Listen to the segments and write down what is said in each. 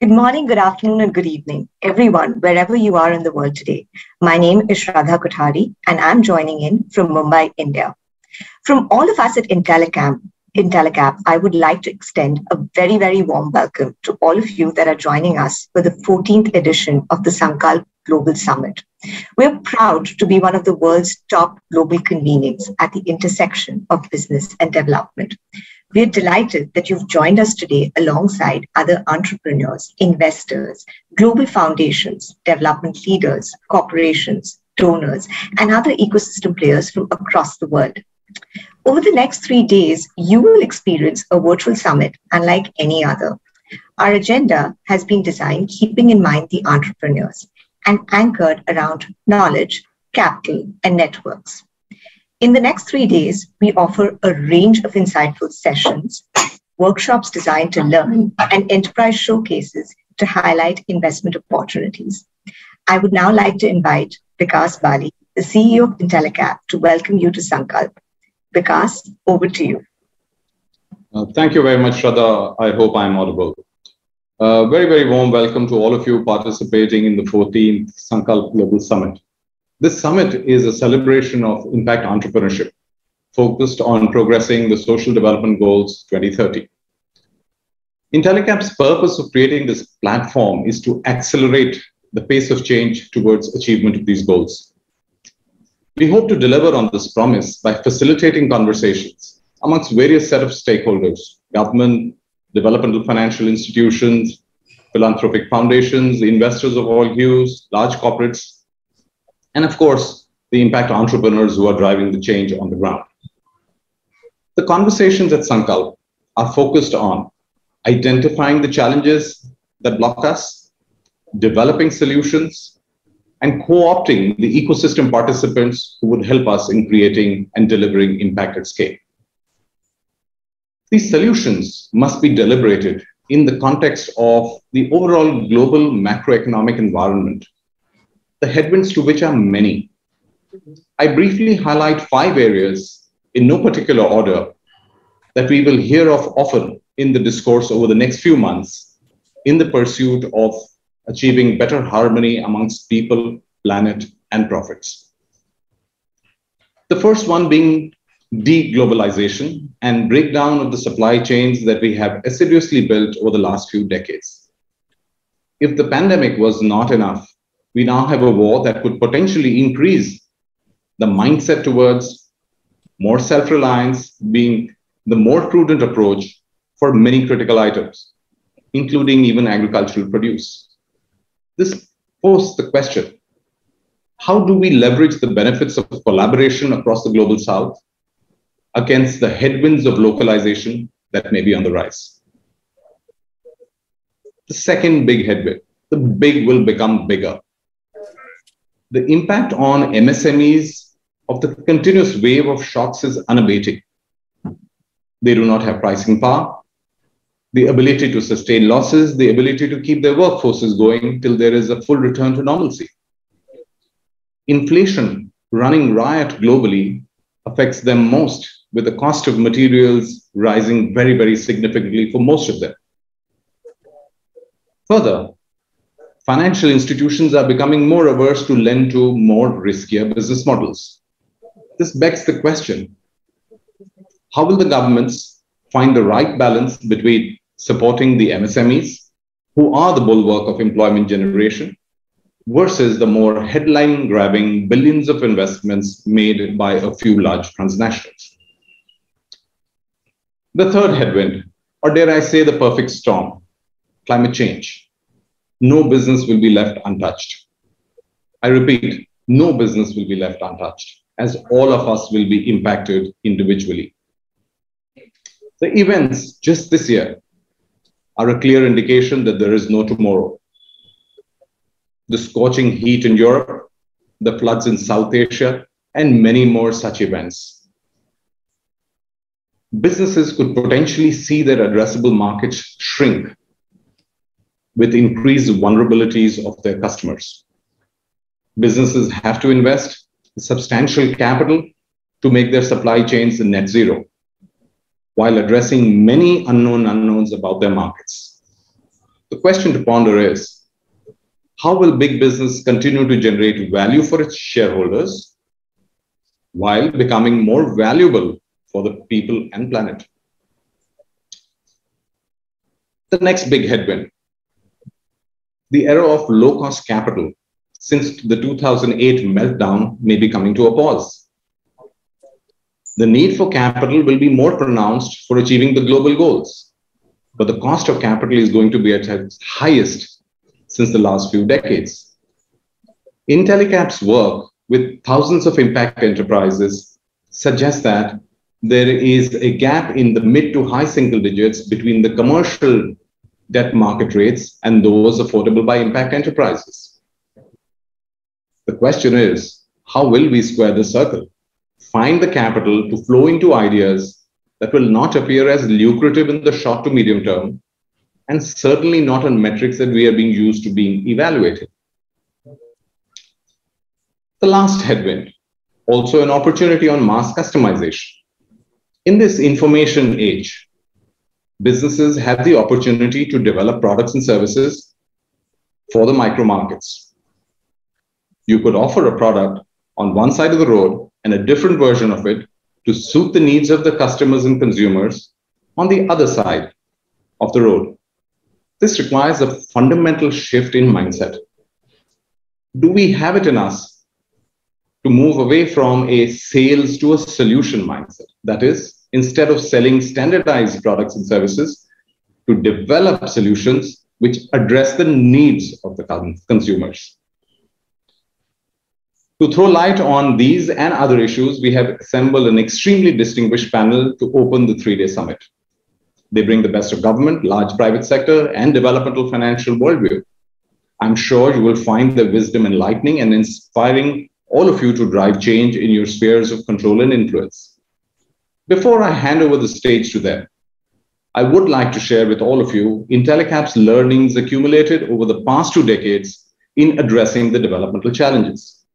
Good morning, good afternoon, and good evening, everyone, wherever you are in the world today. My name is Shraddha Kothari, and I'm joining in from Mumbai, India. From all of us at Intellicam, Intellicap, I would like to extend a very, very warm welcome to all of you that are joining us for the 14th edition of the Sankalp Global Summit. We're proud to be one of the world's top global convenings at the intersection of business and development. We're delighted that you've joined us today alongside other entrepreneurs, investors, global foundations, development leaders, corporations, donors, and other ecosystem players from across the world. Over the next three days, you will experience a virtual summit unlike any other. Our agenda has been designed keeping in mind the entrepreneurs and anchored around knowledge, capital, and networks. In the next three days, we offer a range of insightful sessions, workshops designed to learn, and enterprise showcases to highlight investment opportunities. I would now like to invite Vikas Bali, the CEO of Intellicap, to welcome you to Sankalp Vikas, over to you. Uh, thank you very much, Shraddha. I hope I'm audible. Uh, very, very warm welcome to all of you participating in the 14th Sankalp Global Summit. This summit is a celebration of impact entrepreneurship focused on progressing the Social Development Goals 2030. Intellicap's purpose of creating this platform is to accelerate the pace of change towards achievement of these goals. We hope to deliver on this promise by facilitating conversations amongst various set of stakeholders, government, developmental financial institutions, philanthropic foundations, investors of all hues, large corporates, and of course, the impact entrepreneurs who are driving the change on the ground. The conversations at Sankalp are focused on identifying the challenges that block us, developing solutions, and co-opting the ecosystem participants who would help us in creating and delivering impact at scale. These solutions must be deliberated in the context of the overall global macroeconomic environment, the headwinds to which are many. I briefly highlight five areas in no particular order that we will hear of often in the discourse over the next few months in the pursuit of achieving better harmony amongst people, planet, and profits. The first one being deglobalization and breakdown of the supply chains that we have assiduously built over the last few decades. If the pandemic was not enough, we now have a war that could potentially increase the mindset towards more self reliance being the more prudent approach for many critical items, including even agricultural produce. This poses the question how do we leverage the benefits of collaboration across the global south against the headwinds of localization that may be on the rise? The second big headwind, the big will become bigger. The impact on MSMEs of the continuous wave of shocks is unabating. They do not have pricing power the ability to sustain losses, the ability to keep their workforces going till there is a full return to normalcy. Inflation running riot globally affects them most, with the cost of materials rising very, very significantly for most of them. Further, financial institutions are becoming more averse to lend to more riskier business models. This begs the question how will the governments find the right balance between supporting the MSMEs, who are the bulwark of employment generation, versus the more headline grabbing billions of investments made by a few large transnationals. The third headwind, or dare I say the perfect storm, climate change. No business will be left untouched. I repeat, no business will be left untouched, as all of us will be impacted individually. The events just this year are a clear indication that there is no tomorrow. The scorching heat in Europe, the floods in South Asia, and many more such events. Businesses could potentially see their addressable markets shrink with increased vulnerabilities of their customers. Businesses have to invest substantial capital to make their supply chains net zero while addressing many unknown unknowns about their markets. The question to ponder is how will big business continue to generate value for its shareholders while becoming more valuable for the people and planet? The next big headwind the era of low cost capital since the 2008 meltdown may be coming to a pause. The need for capital will be more pronounced for achieving the global goals, but the cost of capital is going to be at its highest since the last few decades. Intellicap's work with thousands of impact enterprises suggests that there is a gap in the mid to high single digits between the commercial debt market rates and those affordable by impact enterprises. The question is, how will we square the circle? Find the capital to flow into ideas that will not appear as lucrative in the short to medium term, and certainly not on metrics that we are being used to being evaluated. The last headwind, also an opportunity on mass customization. In this information age, businesses have the opportunity to develop products and services for the micro markets. You could offer a product on one side of the road and a different version of it to suit the needs of the customers and consumers on the other side of the road. This requires a fundamental shift in mindset. Do we have it in us to move away from a sales to a solution mindset? That is, instead of selling standardized products and services, to develop solutions which address the needs of the consumers. To throw light on these and other issues, we have assembled an extremely distinguished panel to open the three day summit. They bring the best of government, large private sector, and developmental financial worldview. I'm sure you will find their wisdom enlightening and inspiring all of you to drive change in your spheres of control and influence. Before I hand over the stage to them, I would like to share with all of you Intellicap's learnings accumulated over the past two decades in addressing the developmental challenges.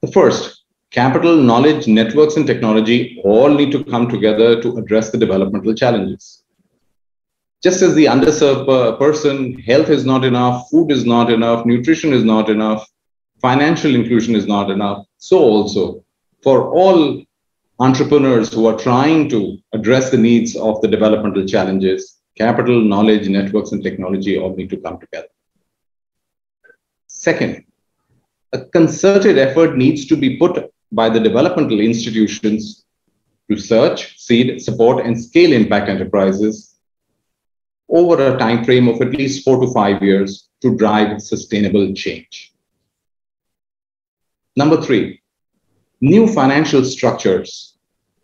The first, capital, knowledge, networks, and technology all need to come together to address the developmental challenges. Just as the underserved person, health is not enough, food is not enough, nutrition is not enough, financial inclusion is not enough, so also for all entrepreneurs who are trying to address the needs of the developmental challenges, capital, knowledge, networks, and technology all need to come together. Second, a concerted effort needs to be put by the developmental institutions to search, seed, support, and scale impact enterprises over a time frame of at least four to five years to drive sustainable change. Number three, new financial structures,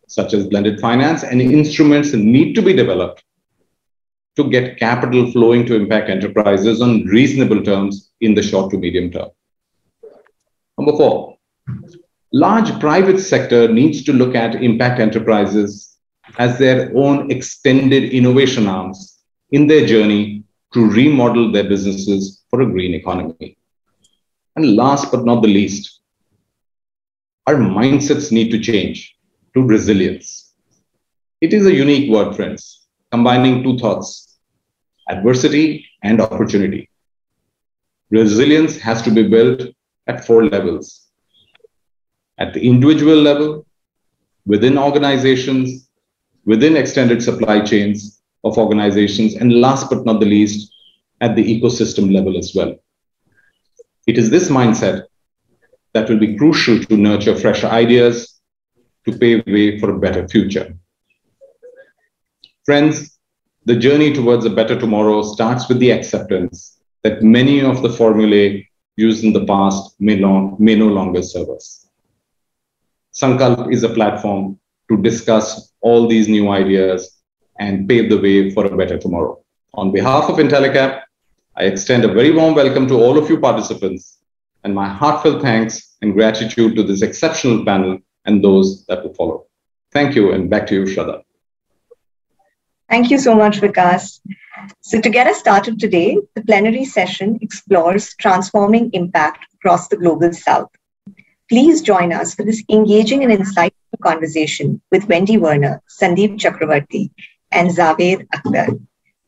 such as blended finance and instruments, need to be developed to get capital flowing to impact enterprises on reasonable terms in the short to medium term. Number four, large private sector needs to look at impact enterprises as their own extended innovation arms in their journey to remodel their businesses for a green economy. And last but not the least, our mindsets need to change to resilience. It is a unique word, friends, combining two thoughts adversity and opportunity. Resilience has to be built at four levels at the individual level, within organizations, within extended supply chains of organizations, and last but not the least, at the ecosystem level as well. It is this mindset that will be crucial to nurture fresh ideas to pave way for a better future. Friends, the journey towards a better tomorrow starts with the acceptance that many of the formulae used in the past may, long, may no longer serve us. Sankalp is a platform to discuss all these new ideas and pave the way for a better tomorrow. On behalf of Intellicap, I extend a very warm welcome to all of you participants and my heartfelt thanks and gratitude to this exceptional panel and those that will follow. Thank you, and back to you, Shraddha. Thank you so much, Vikas. So to get us started today, the plenary session explores transforming impact across the global south. Please join us for this engaging and insightful conversation with Wendy Werner, Sandeep Chakravorty, and Zaved Akhtar.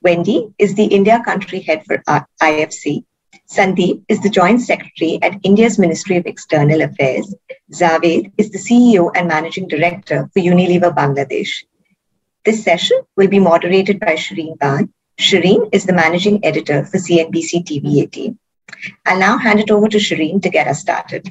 Wendy is the India country head for IFC. Sandeep is the Joint Secretary at India's Ministry of External Affairs. Zaved is the CEO and Managing Director for Unilever Bangladesh. This session will be moderated by Shireen Bhan. Shireen is the Managing Editor for CNBC TV 18. I'll now hand it over to Shireen to get us started.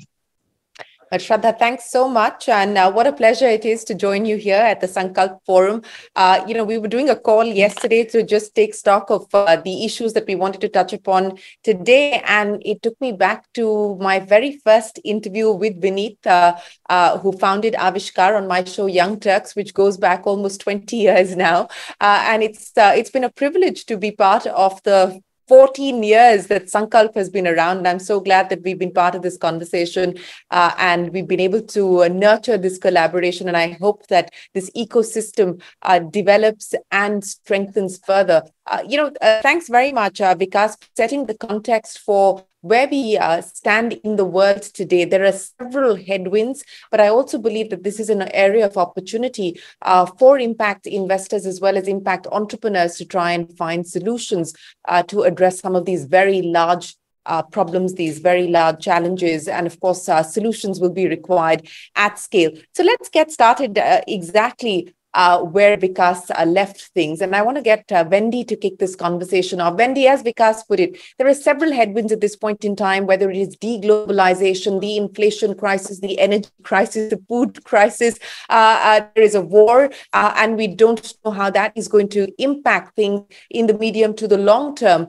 But Shraddha, thanks so much. And uh, what a pleasure it is to join you here at the Sankalp Forum. Uh, you know, we were doing a call yesterday to just take stock of uh, the issues that we wanted to touch upon today. And it took me back to my very first interview with Vineet, uh, uh, who founded Aavishkaar on my show Young Turks, which goes back almost 20 years now. Uh, and it's it's been a privilege to be part of the 14 years that Sankalp has been around. And I'm so glad that we've been part of this conversation uh, and we've been able to uh, nurture this collaboration. And I hope that this ecosystem uh, develops and strengthens further. Uh, you know, uh, thanks very much, uh, Vikas, setting the context for where we uh, stand in the world today, there are several headwinds, but I also believe that this is an area of opportunity uh, for impact investors as well as impact entrepreneurs to try and find solutions uh, to address some of these very large uh, problems, these very large challenges, and of course, uh, solutions will be required at scale. So let's get started uh, exactly uh, where Vikas uh, left things. And I want to get uh, Wendy to kick this conversation off. Wendy, as Vikas put it, there are several headwinds at this point in time, whether it is deglobalization, the inflation crisis, the energy crisis, the food crisis. Uh, uh, there is a war, uh, and we don't know how that is going to impact things in the medium to the long term.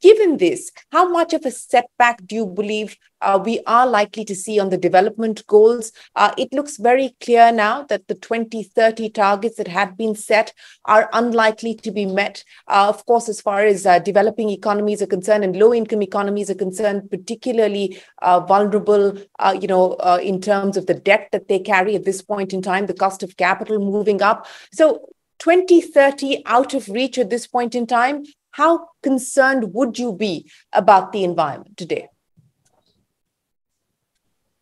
given this, how much of a setback do you believe uh, we are likely to see on the development goals. Uh, it looks very clear now that the 2030 targets that had been set are unlikely to be met. Uh, of course, as far as uh, developing economies are concerned and low income economies are concerned, particularly uh, vulnerable, uh, you know, in terms of the debt that they carry at this point in time, the cost of capital moving up. So 2030 out of reach at this point in time, how concerned would you be about the environment today?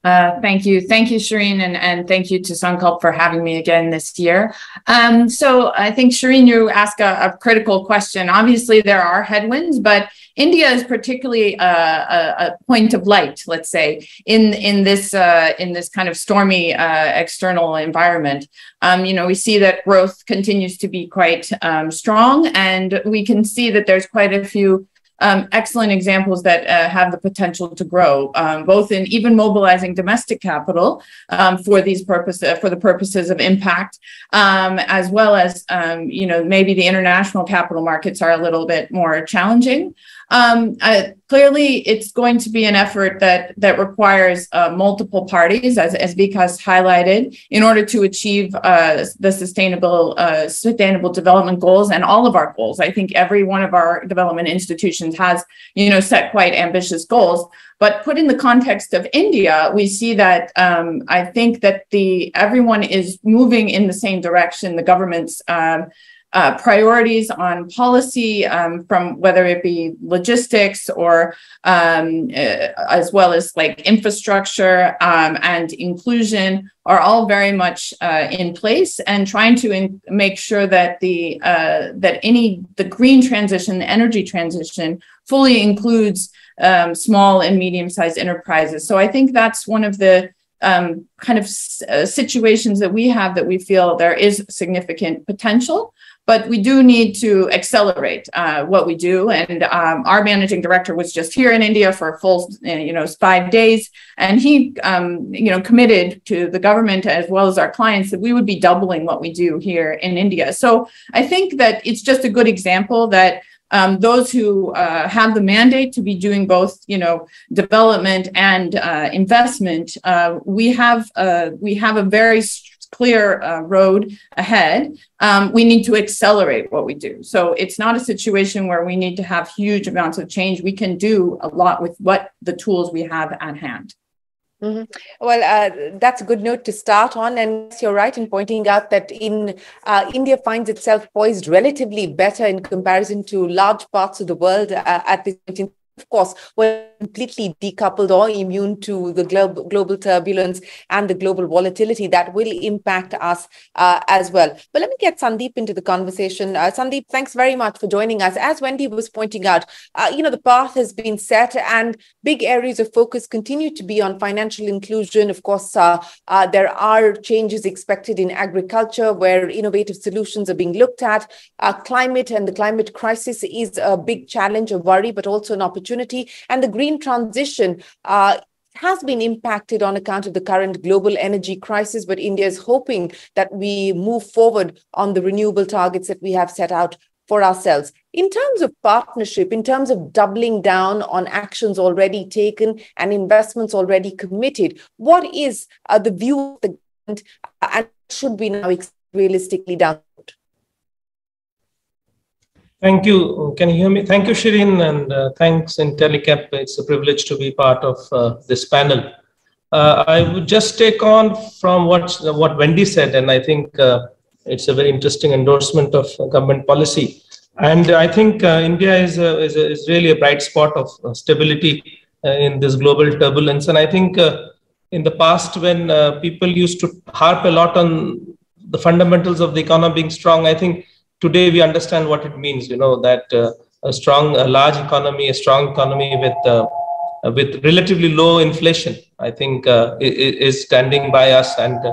Uh, thank you. Thank you, Shireen, and, and thank you to Sankalp for having me again this year. Um, so I think, Shireen, you ask a, a, critical question. Obviously, there are headwinds, but India is particularly a, a, a point of light, let's say, in, in, this, uh, in this kind of stormy uh, external environment. Um, you know, we see that growth continues to be quite um, strong, and we can see that there's quite a few um, excellent examples that uh, have the potential to grow, um, both in even mobilizing domestic capital um, for these purposes, for the purposes of impact, um, as well as um, you know maybe the international capital markets are a little bit more challenging. Um, uh, clearly, it's going to be an effort that that requires uh, multiple parties, as as Vikas highlighted, in order to achieve uh, the sustainable uh, sustainable development goals and all of our goals. I think every one of our development institutions has, you know, set quite ambitious goals. But put in the context of India, we see that um, I think that the everyone is moving in the same direction. The government's um, uh, priorities on policy um, from whether it be logistics or um, uh, as well as like infrastructure um, and inclusion are all very much uh, in place and trying to make sure that the uh, that any the green transition the energy transition fully includes um, small and medium sized enterprises. So i think that's one of the um, kind of uh, situations that we have that we feel there is significant potential but we do need to accelerate uh, what we do. And um, our managing director was just here in India for a full, uh, you know, five days, and he, um, you know, committed to the government as well as our clients that we would be doubling what we do here in India. So I think that it's just a good example that um, those who uh, have the mandate to be doing both, you know, development and uh, investment, uh, we have uh, we have a very clear uh, road ahead, um, we need to accelerate what we do. So it's not a situation where we need to have huge amounts of change. We can do a lot with what the tools we have at hand. Mm-hmm. Well, uh, that's a good note to start on. And you're right in pointing out that in uh, India finds itself poised relatively better in comparison to large parts of the world uh, at this point in of course, we're completely decoupled or immune to the global, global turbulence and the global volatility that will impact us uh, as well. But let me get Sandeep into the conversation. Uh, Sandeep, thanks very much for joining us. As Wendy was pointing out, uh, you know, the path has been set and big areas of focus continue to be on financial inclusion. Of course, uh, uh, there are changes expected in agriculture where innovative solutions are being looked at. Uh, climate and the climate crisis is a big challenge, a worry, but also an opportunity opportunity. And the green transition uh, has been impacted on account of the current global energy crisis, but India is hoping that we move forward on the renewable targets that we have set out for ourselves. In terms of partnership, in terms of doubling down on actions already taken and investments already committed, what is uh, the view of the government and should we now realistically? Thank you. Can you hear me? Thank you, Shireen, and uh, thanks Intellicap. It's a privilege to be part of uh, this panel. Uh, I would just take on from what what Wendy said, and I think uh, it's a very interesting endorsement of government policy. And I think uh, India is, a, is, a, is, really a bright spot of uh, stability in this global turbulence. And I think in the past, when people used to harp a lot on the fundamentals of the economy being strong, I think today we understand what it means you know that uh, a strong a large economy a strong economy with uh, with relatively low inflation i think uh, is standing by us and uh,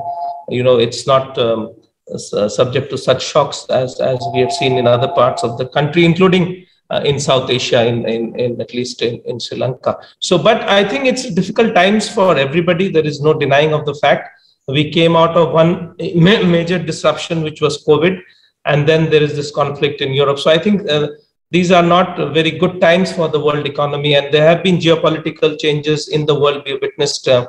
you know it's not um, uh, subject to such shocks as as we have seen in other parts of the country including uh, in south asia in, in, in at least in, in sri lanka. So but i think it's difficult times for everybody. There is no denying of the fact. We came out of one major disruption which was covid and then there is this conflict in Europe. So I think uh, these are not very good times for the world economy, and there have been geopolitical changes in the world. We witnessed uh,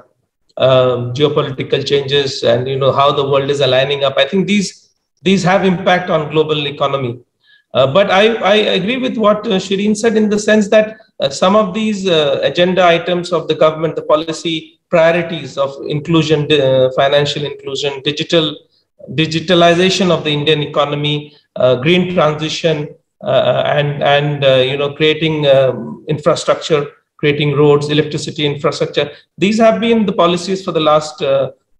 um, geopolitical changes, and you know how the world is aligning up. I think these these have impact on global economy. Uh, but I, I agree with what uh, Shireen said in the sense that uh, some of these uh, agenda items of the government, the policy priorities of inclusion, uh, financial inclusion, digital digitalization of the Indian economy, uh, green transition, uh, and and uh, you know creating um, infrastructure, creating roads, electricity infrastructure. These have been the policies for the last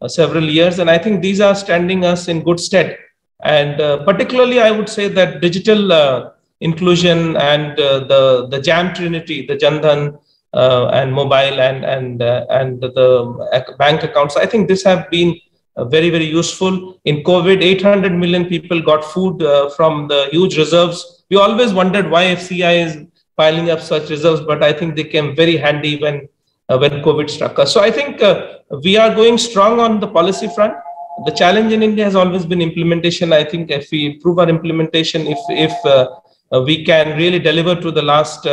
several years, and I think these are standing us in good stead. And particularly, I would say that digital inclusion and the the JAM Trinity, the Jan Dhan, uh, and mobile and and uh, and the bank accounts. I think this have been uh, very, very useful. In COVID, 800 million people got food uh, from the huge reserves. We always wondered why FCI is piling up such reserves, but I think they came very handy when uh, when COVID struck us. So I think uh, we are going strong on the policy front. The challenge in India has always been implementation. I think if we improve our implementation, if if uh, uh, we can really deliver to the last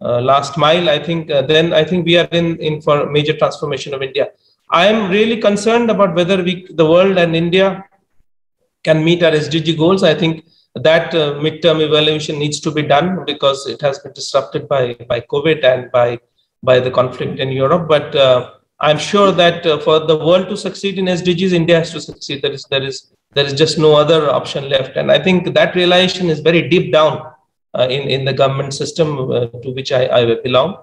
last mile, I think then I think we are in in for major transformation of India. I am really concerned about whether we, the world and India can meet our SDG goals. I think that uh, midterm evaluation needs to be done because it has been disrupted by, by COVID and by, by the conflict in Europe. But uh, I'm sure that uh, for the world to succeed in SDGs, India has to succeed. There is, there is, there is just no other option left. And I think that realization is very deep down uh, in, in the government system uh, to which I, I belong.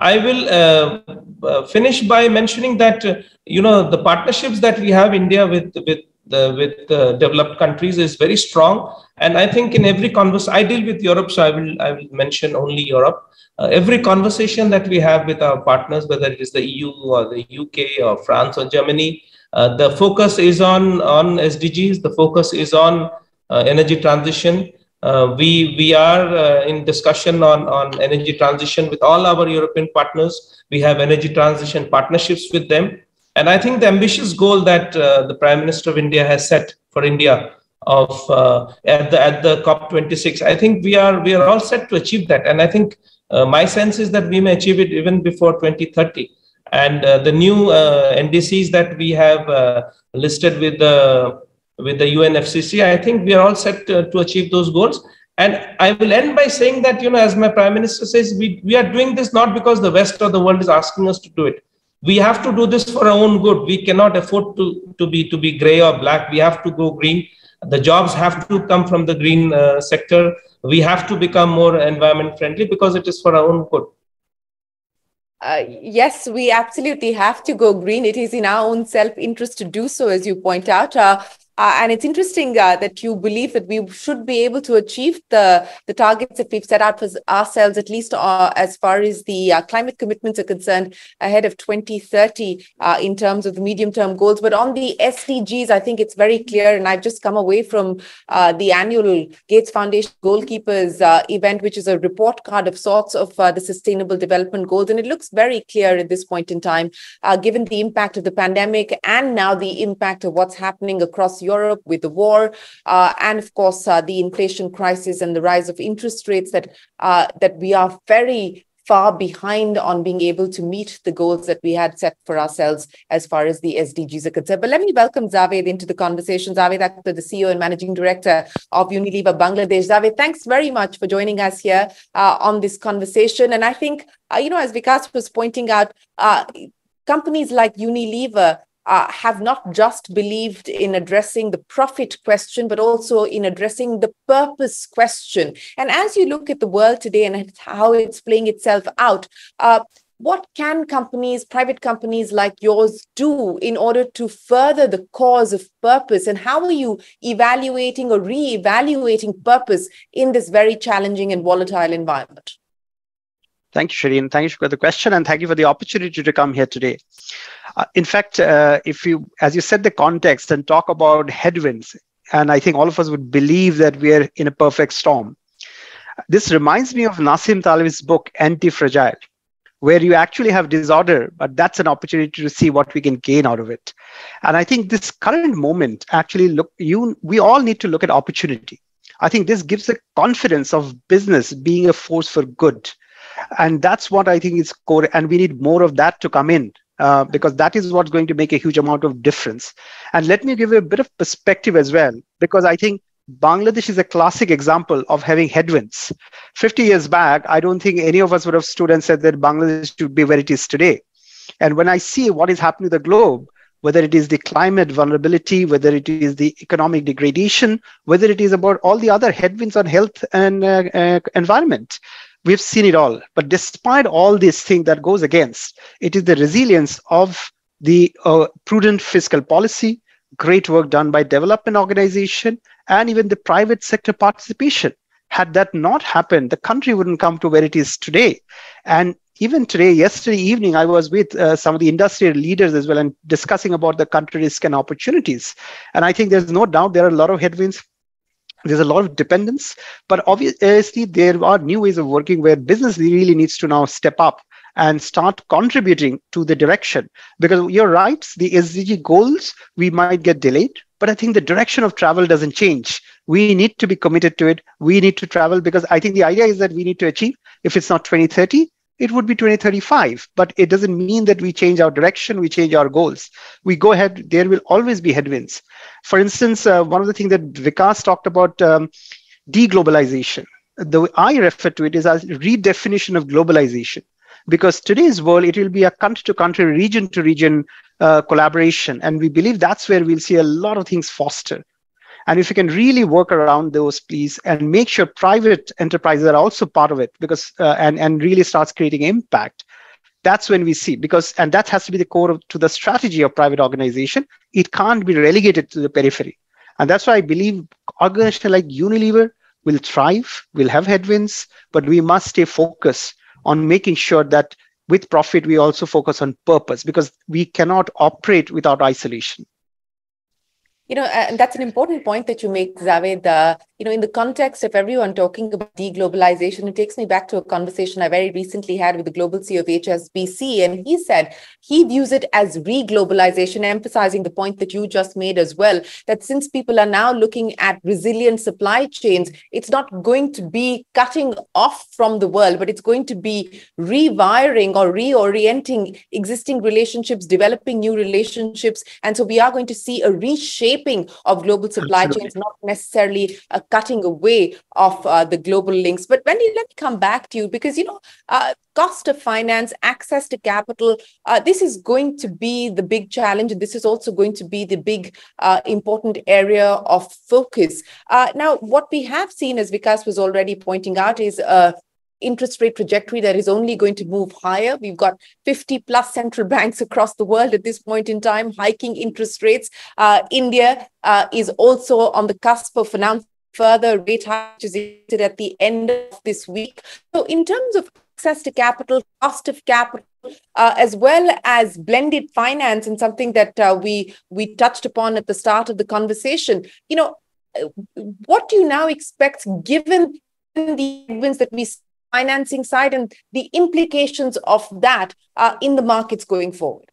I will uh, uh, finish by mentioning that uh, you know the partnerships that we have India with with the with the developed countries is very strong, and I think in every conversation I deal with Europe, so I will I will mention only Europe. Uh, every conversation that we have with our partners, whether it is the EU or the UK or France or Germany, uh, the focus is on on SDGs. The focus is on uh, energy transition uh, we we are uh, in discussion on on energy transition with all our European partners. We have energy transition partnerships with them, and I think the ambitious goal that uh, the Prime Minister of India has set for India of uh, at the at the COP 26, I think we are we are all set to achieve that, and I think uh, my sense is that we may achieve it even before 2030. And uh, the new NDCs that we have listed with the with the UNFCCC, I think we are all set to, to, achieve those goals. And I will end by saying that, you know, as my prime minister says, we, we are doing this not because the West or the world is asking us to do it. We have to do this for our own good. We cannot afford to, to, be, to be gray or black. We have to go green. The jobs have to come from the green uh, sector. We have to become more environment friendly because it is for our own good. Uh, yes, we absolutely have to go green. It is in our own self interest to do so, as you point out. Uh, uh, and it's interesting uh, that you believe that we should be able to achieve the, the targets that we've set out for ourselves, at least uh, as far as the uh, climate commitments are concerned, ahead of 2030 uh, in terms of the medium term goals. But on the SDGs, I think it's very clear. And I've just come away from uh, the annual Gates Foundation Goalkeepers event, which is a report card of sorts of the Sustainable Development Goals. And it looks very clear at this point in time, given the impact of the pandemic and now the impact of what's happening across Europe with the war, uh, and of course uh, the inflation crisis and the rise of interest rates that uh, that we are very far behind on being able to meet the goals that we had set for ourselves as far as the SDGs are concerned. But let me welcome Javed into the conversation. Javed Akhtar, the CEO and Managing Director of Unilever Bangladesh. Javed, thanks very much for joining us here uh, on this conversation. And I think, uh, you know, as Vikas was pointing out, uh, companies like Unilever uh, have not just believed in addressing the profit question, but also in addressing the purpose question. And as you look at the world today and how it's playing itself out, uh, what can companies, private companies like yours, do in order to further the cause of purpose? And how are you evaluating or re evaluating purpose in this very challenging and volatile environment? Thank you, Shireen. Thank you for the question and thank you for the opportunity to come here today. Uh, in fact, uh, if you, as you said, the context and talk about headwinds, and I think all of us would believe that we are in a perfect storm. This reminds me of Nassim Taleb's book, Anti-Fragile, where you actually have disorder, but that's an opportunity to see what we can gain out of it. And I think this current moment actually look, you, we all need to look at opportunity. I think this gives the confidence of business being a force for good and that's what i think is core and we need more of that to come in uh, because that is what's going to make a huge amount of difference. And let me give you a bit of perspective as well because i think bangladesh is a classic example of having headwinds. 50 years back i don't think any of us would have stood and said that bangladesh should be where it is today. And when i see what is happening to the globe whether it is the climate vulnerability, whether it is the economic degradation, whether it is about all the other headwinds on health and uh, uh, environment we've seen it all. But despite all these things that goes against, it is the resilience of the uh, prudent fiscal policy, great work done by development organization, and even the private sector participation. Had that not happened, the country wouldn't come to where it is today. And even today, yesterday evening, I was with uh, some of the industry leaders as well and discussing about the country risk and opportunities. And I think there's no doubt there are a lot of headwinds. There's a lot of dependence. But obviously there are new ways of working where business really needs to now step up and start contributing to the direction. Because you're right the sdg goals we might get delayed but i think the direction of travel doesn't change. We need to be committed to it. We need to travel because i think the idea is that we need to achieve. If it's not 2030 it would be 2035 but it doesn't mean that we change our direction we change our goals. We go ahead there will always be headwinds. For instance uh, one of the things that vikas talked about um, deglobalization. The way i refer to it is as redefinition of globalization because today's world it will be a country to country region to region uh, collaboration. And we believe that's where we'll see a lot of things foster and if you can really work around those, please, and make sure private enterprises are also part of it, because uh, and and really starts creating impact. That's when we see because and that has to be the core of, to the strategy of private organization. It can't be relegated to the periphery, and that's why I believe organizations like Unilever will thrive, will have headwinds, but we must stay focused on making sure that with profit we also focus on purpose because we cannot operate without isolation you know, and that's an important point that you make, Javed. Uh, you know, in the context of everyone talking about deglobalization, it takes me back to a conversation I very recently had with the global CEO of HSBC, and he said he views it as reglobalization, emphasizing the point that you just made as well, that since people are now looking at resilient supply chains, it's not going to be cutting off from the world, but it's going to be rewiring or reorienting existing relationships, developing new relationships, and so we are going to see a reshape shaping of global supply Absolutely. chains, not necessarily a cutting away of uh, the global links. But Wendy, let me come back to you because, you know, uh, cost of finance, access to capital, uh, this is going to be the big challenge. And this is also going to be the big uh, important area of focus. Uh, now, what we have seen, as Vikas was already pointing out, is a interest rate trajectory that is only going to move higher. We've got 50 plus central banks across the world at this point in time hiking interest rates. Uh, India uh, is also on the cusp of announcing further rate hikes at the end of this week. So, in terms of access to capital, cost of capital, uh, as well as blended finance, and something that uh, we we touched upon at the start of the conversation, you know, uh, what do you now expect given the headwinds that we financing side and the implications of that uh, in the markets going forward?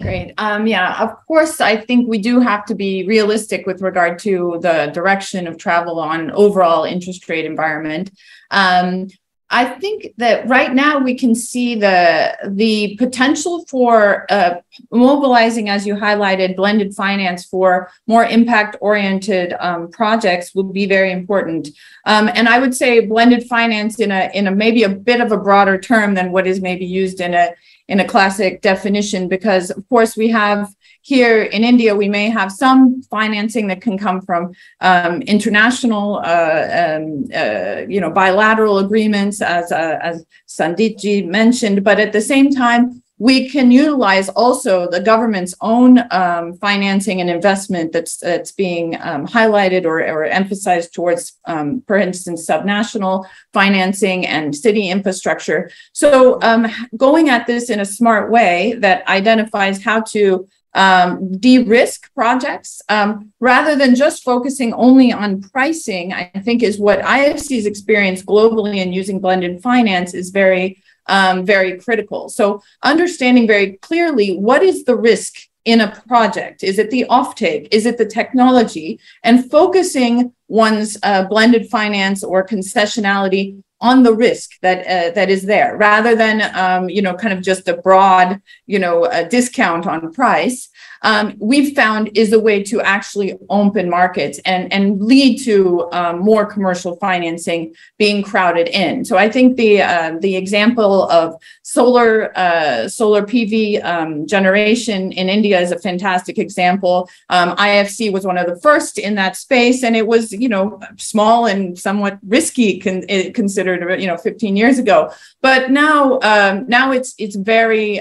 Great. Um, yeah, of course, I think we do have to be realistic with regard to the direction of travel on overall interest rate environment. Um, I think that right now we can see the the potential for uh, mobilizing, as you highlighted, blended finance for more impact oriented um, projects will be very important. Um, and I would say blended finance in a in a maybe a bit of a broader term than what is maybe used in a in a classic definition, because of course we have here in India, we may have some financing that can come from um, international, uh, um, uh, you know, bilateral agreements, as uh, as Sandeepji mentioned. But at the same time, we can utilize also the government's own um, financing and investment that's that's being um, highlighted or, or emphasized towards, um, for instance, subnational financing and city infrastructure. So um, going at this in a smart way that identifies how to um, de-risk projects um, rather than just focusing only on pricing i think is what ifc's experience globally in using blended finance is very um, very critical. So understanding very clearly what is the risk in a project? Is it the offtake? Is it the technology? And focusing one's uh, blended finance or concessionality on the risk that uh, that is there rather than um, you know kind of just a broad you know discount on price um, we've found is a way to actually open markets and and lead to um, more commercial financing being crowded in. So i think the uh, the example of solar uh, solar pv um, generation in india is a fantastic example. Um, ifc was one of the first in that space and it was you know small and somewhat risky con- considered considered you know 15 years ago. But now um, now it's it's very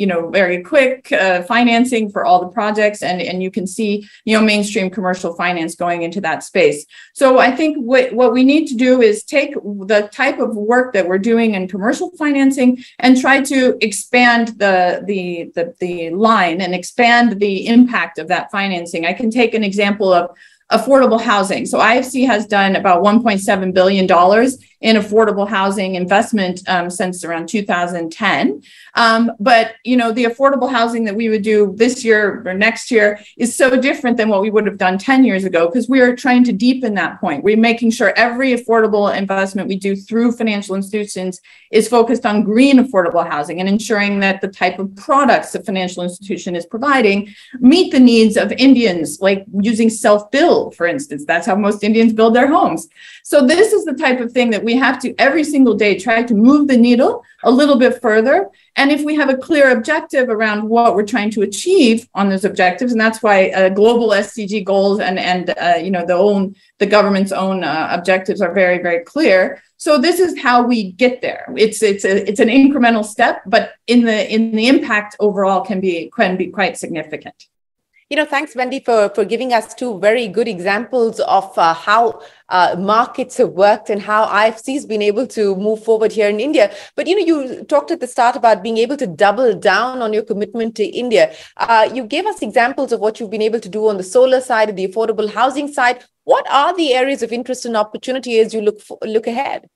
you know very quick uh, financing for all the projects and and you can see you know mainstream commercial finance going into that space so i think what what we need to do is take the type of work that we're doing in commercial financing and try to expand the the the, the line and expand the impact of that financing i can take an example of affordable housing. So IFC has done about $1.7 billion in affordable housing investment um, since around 2010. Um, but you know, the affordable housing that we would do this year or next year is so different than what we would have done 10 years ago because we are trying to deepen that point. We're making sure every affordable investment we do through financial institutions is focused on green affordable housing and ensuring that the type of products the financial institution is providing meet the needs of Indians, like using self-build, for instance. That's how most Indians build their homes. So this is the type of thing that we have to every single day try to move the needle a little bit further. And if we have a clear objective around what we're trying to achieve on those objectives, and that's why uh, global SDG goals and and uh, you know the own the government's own uh, objectives are very very clear. So this is how we get there. It's it's a, it's an incremental step, but in the in the impact overall can be can be quite significant. You know, thanks, Wendy, for, for giving us two very good examples of uh, how uh, markets have worked and how IFC has been able to move forward here in India. But, you know, you talked at the start about being able to double down on your commitment to India. Uh, you gave us examples of what you've been able to do on the solar side, the affordable housing side. What are the areas of interest and opportunity as you look, for, look ahead?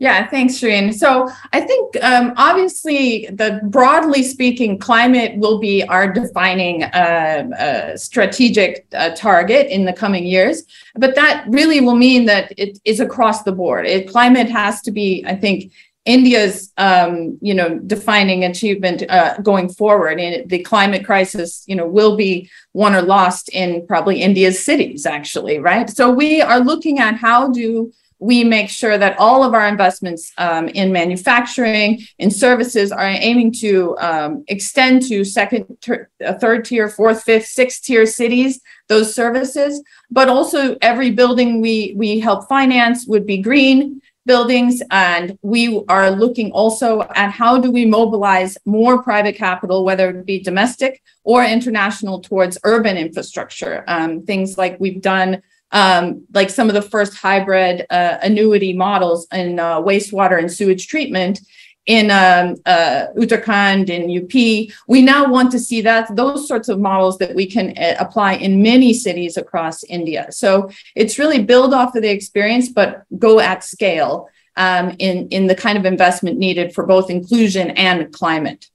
Yeah, thanks, Shireen. So I think um, obviously, the broadly speaking, climate will be our defining uh, uh, strategic uh, target in the coming years. But that really will mean that it is across the board. It, climate has to be, I think, India's, um, you know, defining achievement uh, going forward. And the climate crisis, you know, will be won or lost in probably India's cities, actually, right? So we are looking at how do we make sure that all of our investments um, in manufacturing, in services are aiming to um, extend to second, ter- third tier, fourth, fifth, sixth tier cities, those services. But also every building we, we help finance would be green buildings. And we are looking also at how do we mobilize more private capital, whether it be domestic or international towards urban infrastructure. Um, things like we've done um, like some of the first hybrid uh, annuity models in uh, wastewater and sewage treatment in um, uh, Uttarakhand, in UP. We now want to see that those sorts of models that we can uh, apply in many cities across India. So it's really build off of the experience, but go at scale um, in, in the kind of investment needed for both inclusion and climate.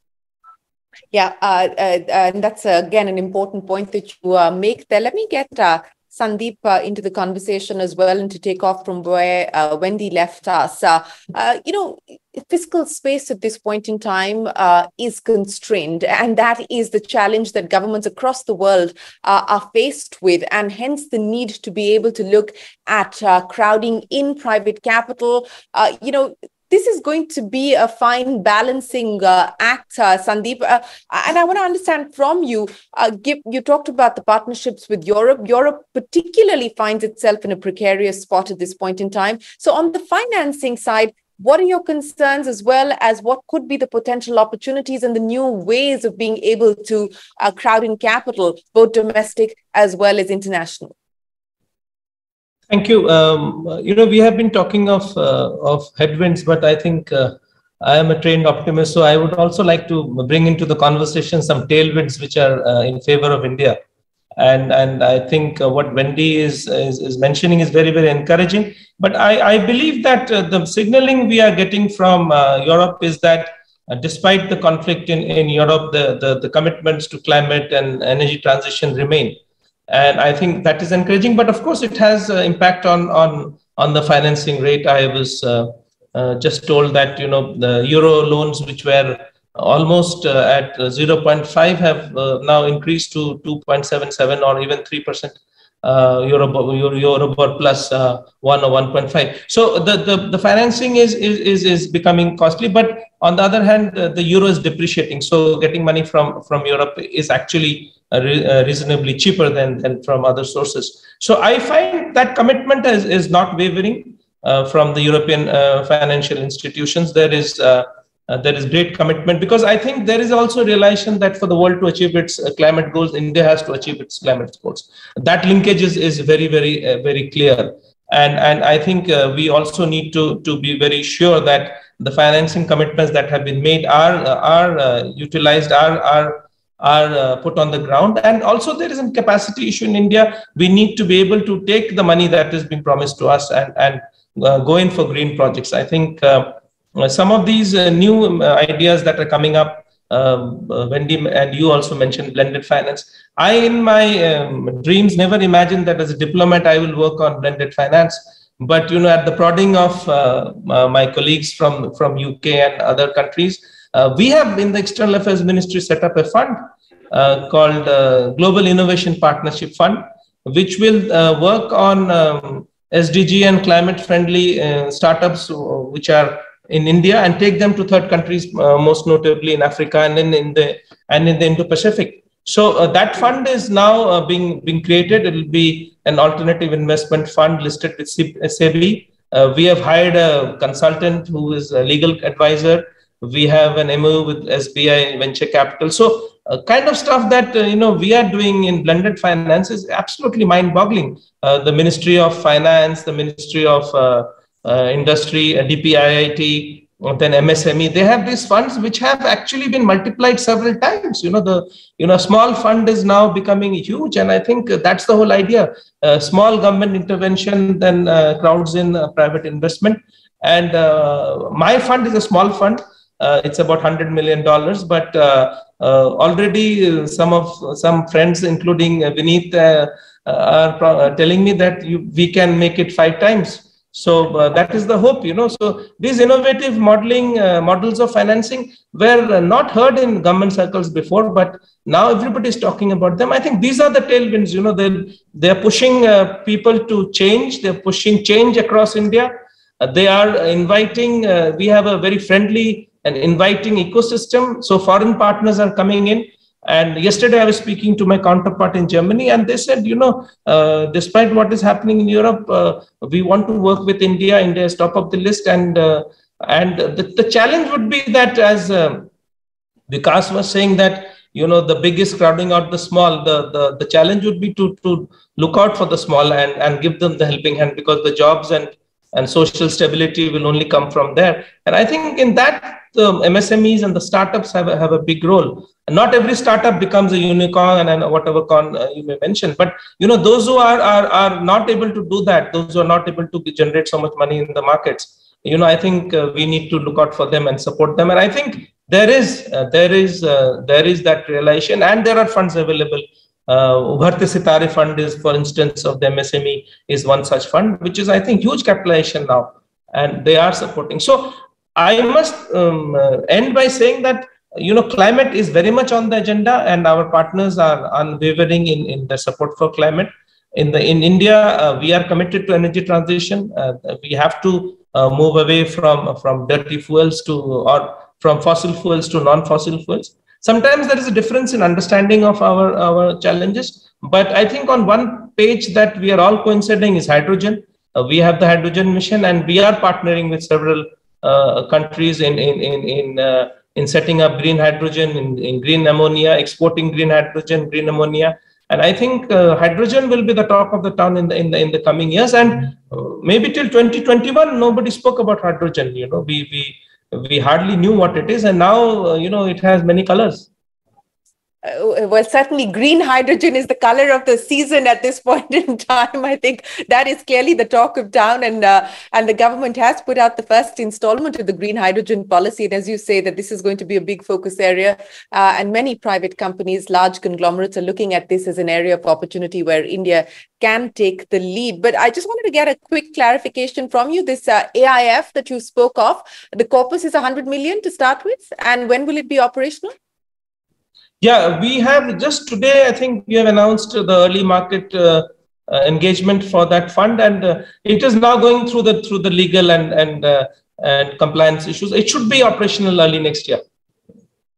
Yeah, uh, uh, and that's uh, again an important point that you uh, make there. Let me get uh, Sandeep uh, into the conversation as well and to take off from where uh, Wendy left us. Uh, uh you know, fiscal space at this point in time uh, is constrained, and that is the challenge that governments across the world uh, are faced with, and hence the need to be able to look at crowding in private capital. you know, this is going to be a fine balancing uh, act, uh, Sandeep. Uh, and I want to understand from you. Uh, give, you talked about the partnerships with Europe. Europe particularly finds itself in a precarious spot at this point in time. So, on the financing side, what are your concerns as well as what could be the potential opportunities and the new ways of being able to uh, crowd in capital, both domestic as well as international? Thank you. Um, you know, we have been talking of uh, of headwinds, but I think uh, I am a trained optimist, so I would also like to bring into the conversation some tailwinds which are uh, in favor of India. And and I think uh, what Wendy is, is, is mentioning is very very encouraging. But I I believe that uh, the signaling we are getting from uh, Europe is that. despite the conflict in, in Europe, the, the, the commitments to climate and energy transition remain and I think that is encouraging. But of course, it has uh, impact on on on the financing rate. I was uh, uh, just told that you know the euro loans, which were almost uh, at 0.5, have uh, now increased to 2.77 or even three percent. Uh, Euribor, Euribor plus uh, 1 or 1.5. So the, the, the financing is, is, is, is becoming costly, but on the other hand, the euro is depreciating. So getting money from, from Europe is actually uh, uh, reasonably cheaper than, than from other sources. So I find that commitment is, is not wavering uh, from the European financial institutions. There is uh, there is great commitment because I think there is also realization that for the world to achieve its uh, climate goals, India has to achieve its climate goals. That linkage is, is very, very, uh, very clear. And, and I think we also need to, to be very sure that the financing commitments that have been made are, are utilized, are, are are uh, put on the ground. And also, there is a capacity issue in India. We need to be able to take the money that is being promised to us and, and uh, go in for green projects. I think uh, some of these new um, ideas that are coming up um, uh, Wendy and you also mentioned blended finance. I, in my um, dreams, never imagined that as a diplomat I will work on blended finance. But you know, at the prodding of uh, my colleagues from from UK and other countries, uh, we have in the External Affairs Ministry set up a fund uh, called uh, Global Innovation Partnership Fund, which will work on um, SDG and climate friendly startups which are in India and take them to third countries, uh, most notably in Africa and in, in the and in the Indo-Pacific. So uh, that fund is now uh, being being created. It will be an alternative investment fund listed with SEBI. we have hired a consultant who is a legal advisor we have an MOU with SBI Venture Capital. So, uh, kind of stuff that uh, you know we are doing in blended finance is absolutely mind-boggling. Uh, the Ministry of Finance, the Ministry of uh, uh, Industry, DPIIT, then MSME, they have these funds which have actually been multiplied several times. You know, the you know small fund is now becoming huge, and I think that's the whole idea. small government intervention then crowds in private investment. And my fund is a small fund uh, it's about 100 million dollars but uh, uh, already some of some friends including Vineet are telling me that you, we can make it five times so uh, that is the hope, you know. So these innovative modeling uh, models of financing were not heard in government circles before, but now everybody is talking about them. I think these are the tailwinds, you know. They they're pushing uh, people to change. They're pushing change across India Uh, they are inviting, uh, we have a very friendly and inviting ecosystem. So foreign partners are coming in. And yesterday I was speaking to my counterpart in Germany, and they said, you know, uh, despite what is happening in Europe, uh, we want to work with India. India is top of the list, and uh, and the, the challenge would be that, as uh, Vikas was saying, that you know the biggest crowding out the small. The the the challenge would be to to look out for the small and and give them the helping hand because the jobs and and social stability will only come from there. And I think in that the MSMEs and the startups have a, have a big role. And not every startup becomes a unicorn and, and whatever con uh, you may mention, but you know those who are, are are not able to do that, those who are not able to generate so much money in the markets, you know, I think uh, we need to look out for them and support them. And I think there is uh, there is uh, there is that realization, and there are funds available. Uh, Sitare Fund is, for instance, of the MSME is one such fund, which is I think huge capitalization now, and they are supporting. So I must um, uh, end by saying that you know climate is very much on the agenda, and our partners are unwavering in, in the support for climate. In the in India, uh, we are committed to energy transition. Uh, we have to uh, move away from from dirty fuels to or from fossil fuels to non-fossil fuels. Sometimes there is a difference in understanding of our our challenges, but I think on one page that we are all coinciding is hydrogen. Uh, we have the hydrogen mission, and we are partnering with several countries in in in in, uh, in setting up green hydrogen, in, in green ammonia, exporting green hydrogen, green ammonia, and I think uh, hydrogen will be the talk of the town in the in the in the coming years. And maybe till 2021, nobody spoke about hydrogen. You know, we we we hardly knew what it is, and now you know it has many colors. Uh, well, certainly green hydrogen is the color of the season at this point in time. I think that is clearly the talk of town, and uh, and the government has put out the first installment of the green hydrogen policy. And as you say, that this is going to be a big focus area, uh, and many private companies, large conglomerates, are looking at this as an area of opportunity where India can take the lead. But I just wanted to get a quick clarification from you. This uh, AIF that you spoke of, the corpus is 100 million to start with, and when will it be operational? Yeah, we have just today, I think we have announced the early market uh, uh, engagement for that fund, and uh, it is now going through the through the legal and and uh, and compliance issues. It should be operational early next year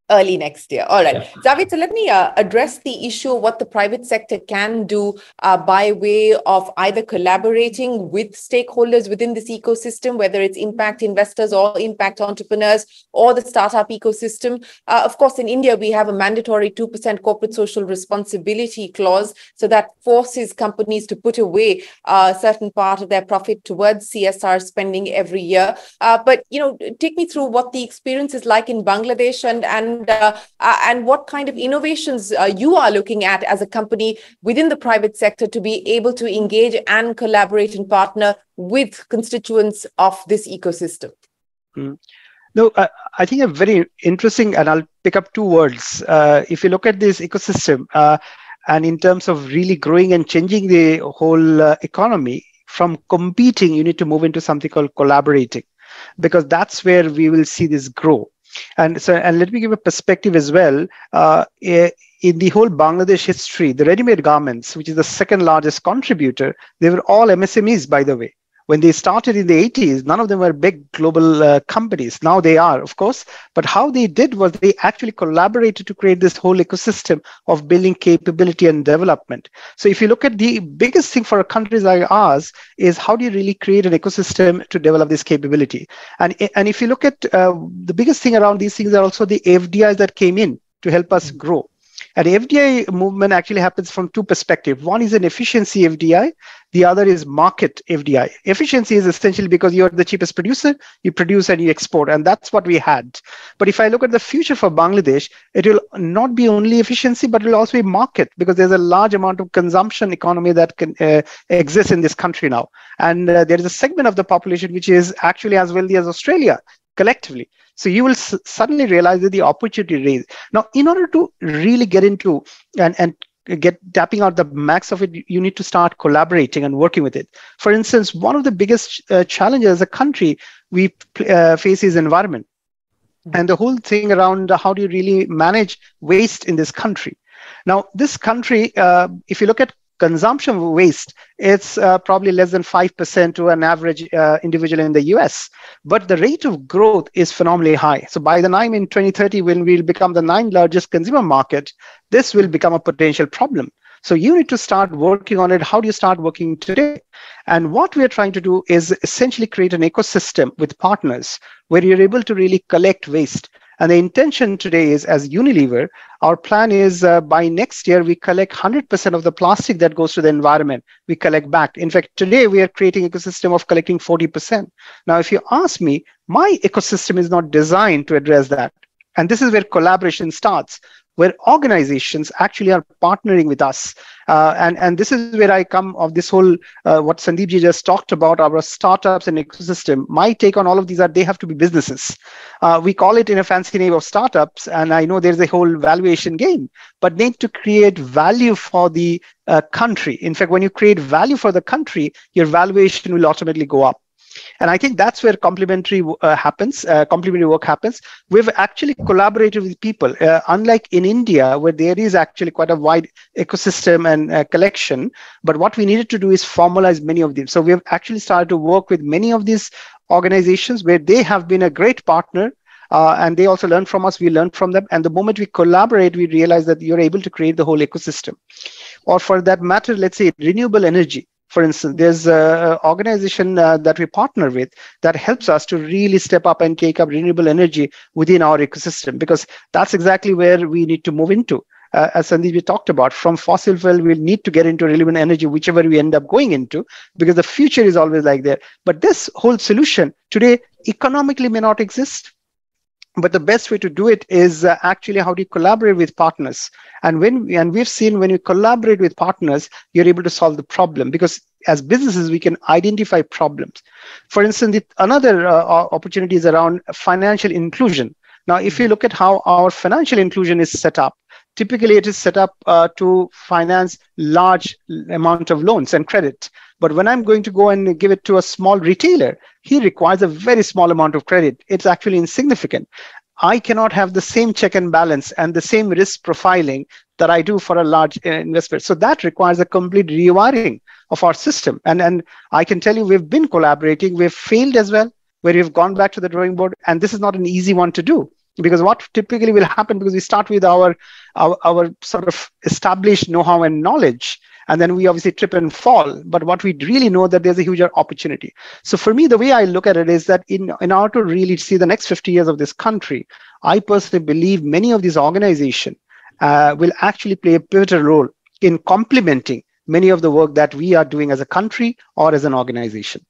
early next year. All right. Yeah. So let me uh, address the issue of what the private sector can do uh, by way of either collaborating with stakeholders within this ecosystem, whether it's impact investors or impact entrepreneurs or the startup ecosystem. Uh, of course, in India, we have a mandatory 2% corporate social responsibility clause. So that forces companies to put away a certain part of their profit towards CSR spending every year. Uh, but, you know, take me through what the experience is like in Bangladesh and, and and uh, uh, and what kind of innovations uh, you are looking at as a company within the private sector to be able to engage and collaborate and partner with constituents of this ecosystem. Mm. No, uh, I think a very interesting, and I'll pick up two words. Uh, if you look at this ecosystem, uh, and in terms of really growing and changing the whole economy, from competing, you need to move into something called collaborating, because that's where we will see this grow. And so, and let me give a perspective as well. Uh, in the whole Bangladesh history, the ready-made garments, which is the second largest contributor, they were all MSMEs, by the way when they started in the 80s, none of them were big global uh, companies. Now they are, of course. But how they did was they actually collaborated to create this whole ecosystem of building capability and development. So if you look at the biggest thing for countries like ours is how do you really create an ecosystem to develop this capability? And, and if you look at uh, the biggest thing around these things are also the FDIs that came in to help us grow. And FDI movement actually happens from two perspectives. One is an efficiency FDI, the other is market FDI. Efficiency is essentially because you're the cheapest producer, you produce and you export, and that's what we had. But if I look at the future for Bangladesh, it will not be only efficiency, but it will also be market because there's a large amount of consumption economy that can uh, exist in this country now. And uh, there is a segment of the population which is actually as wealthy as Australia collectively. So you will s- suddenly realize that the opportunity raise. Now, in order to really get into and, and get tapping out the max of it, you need to start collaborating and working with it. For instance, one of the biggest uh, challenges as a country we uh, face is environment. And the whole thing around how do you really manage waste in this country? Now, this country, uh, if you look at consumption waste, it's uh, probably less than 5% to an average uh, individual in the US. But the rate of growth is phenomenally high. So by the time in 2030, when we'll become the ninth largest consumer market, this will become a potential problem. So you need to start working on it. How do you start working today? And what we're trying to do is essentially create an ecosystem with partners where you're able to really collect waste. And the intention today is as Unilever, our plan is uh, by next year, we collect 100% of the plastic that goes to the environment. We collect back. In fact, today we are creating ecosystem of collecting 40%. Now, if you ask me, my ecosystem is not designed to address that. And this is where collaboration starts where organizations actually are partnering with us. Uh, and, and this is where I come of this whole, uh, what Sandeep ji just talked about, our startups and ecosystem. My take on all of these are they have to be businesses. Uh, we call it in a fancy name of startups, and I know there's a whole valuation game, but need to create value for the uh, country. In fact, when you create value for the country, your valuation will automatically go up. And I think that's where complementary uh, happens, uh, complementary work happens. We've actually collaborated with people, uh, unlike in India, where there is actually quite a wide ecosystem and uh, collection. But what we needed to do is formalize many of them. So we've actually started to work with many of these organizations where they have been a great partner uh, and they also learn from us we learn from them and the moment we collaborate we realize that you're able to create the whole ecosystem or for that matter let's say renewable energy for instance, there's an organization uh, that we partner with that helps us to really step up and take up renewable energy within our ecosystem because that's exactly where we need to move into. Uh, as Sandeep we talked about, from fossil fuel, we'll need to get into renewable energy, whichever we end up going into, because the future is always like that. But this whole solution today economically may not exist but the best way to do it is uh, actually how do you collaborate with partners? And when we, and we've seen when you collaborate with partners you're able to solve the problem because as businesses we can identify problems. For instance the, another uh, opportunity is around financial inclusion. Now if you look at how our financial inclusion is set up typically it is set up uh, to finance large amount of loans and credit but when I'm going to go and give it to a small retailer, he requires a very small amount of credit. It's actually insignificant. I cannot have the same check and balance and the same risk profiling that I do for a large uh, investor. So that requires a complete rewiring of our system. And, and I can tell you, we've been collaborating. We've failed as well, where we've gone back to the drawing board. And this is not an easy one to do because what typically will happen because we start with our, our, our sort of established know-how and knowledge and then we obviously trip and fall. But what we really know that there's a huge opportunity. So for me the way i look at it is that in, in order to really see the next 50 years of this country i personally believe many of these organizations uh, will actually play a pivotal role in complementing many of the work that we are doing as a country or as an organization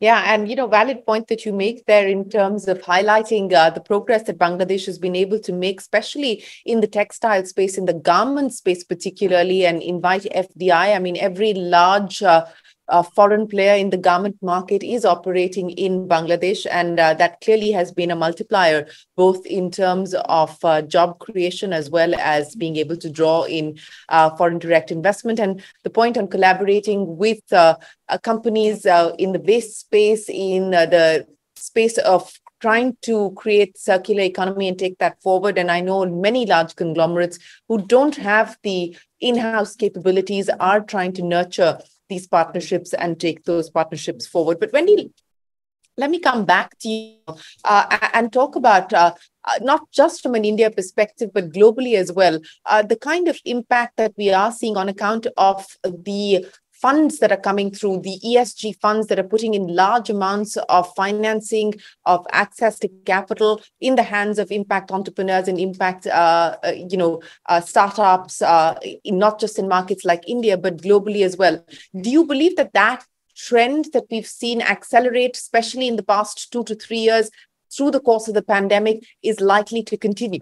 yeah, and you know, valid point that you make there in terms of highlighting uh, the progress that Bangladesh has been able to make, especially in the textile space, in the garment space, particularly, and invite FDI. I mean, every large uh, a foreign player in the garment market is operating in Bangladesh, and uh, that clearly has been a multiplier, both in terms of uh, job creation as well as being able to draw in uh, foreign direct investment. And the point on collaborating with uh, uh, companies uh, in the waste space, in the space of trying to create circular economy and take that forward and i know many large conglomerates who don't have the in-house capabilities are trying to nurture these partnerships and take those partnerships forward. But Wendy, let me come back to you uh, and talk about uh, uh, not just from an India perspective, but globally as well, uh, the kind of impact that we are seeing on account of the funds that are coming through, the ESG funds that are putting in large amounts of financing, of access to capital in the hands of impact entrepreneurs and impact, uh, uh, you know, uh, startups, uh, in, not just in markets like India, but globally as well. Do you believe that that trend that we've seen accelerate, especially in the past two to three years, through the course of the pandemic, is likely to continue?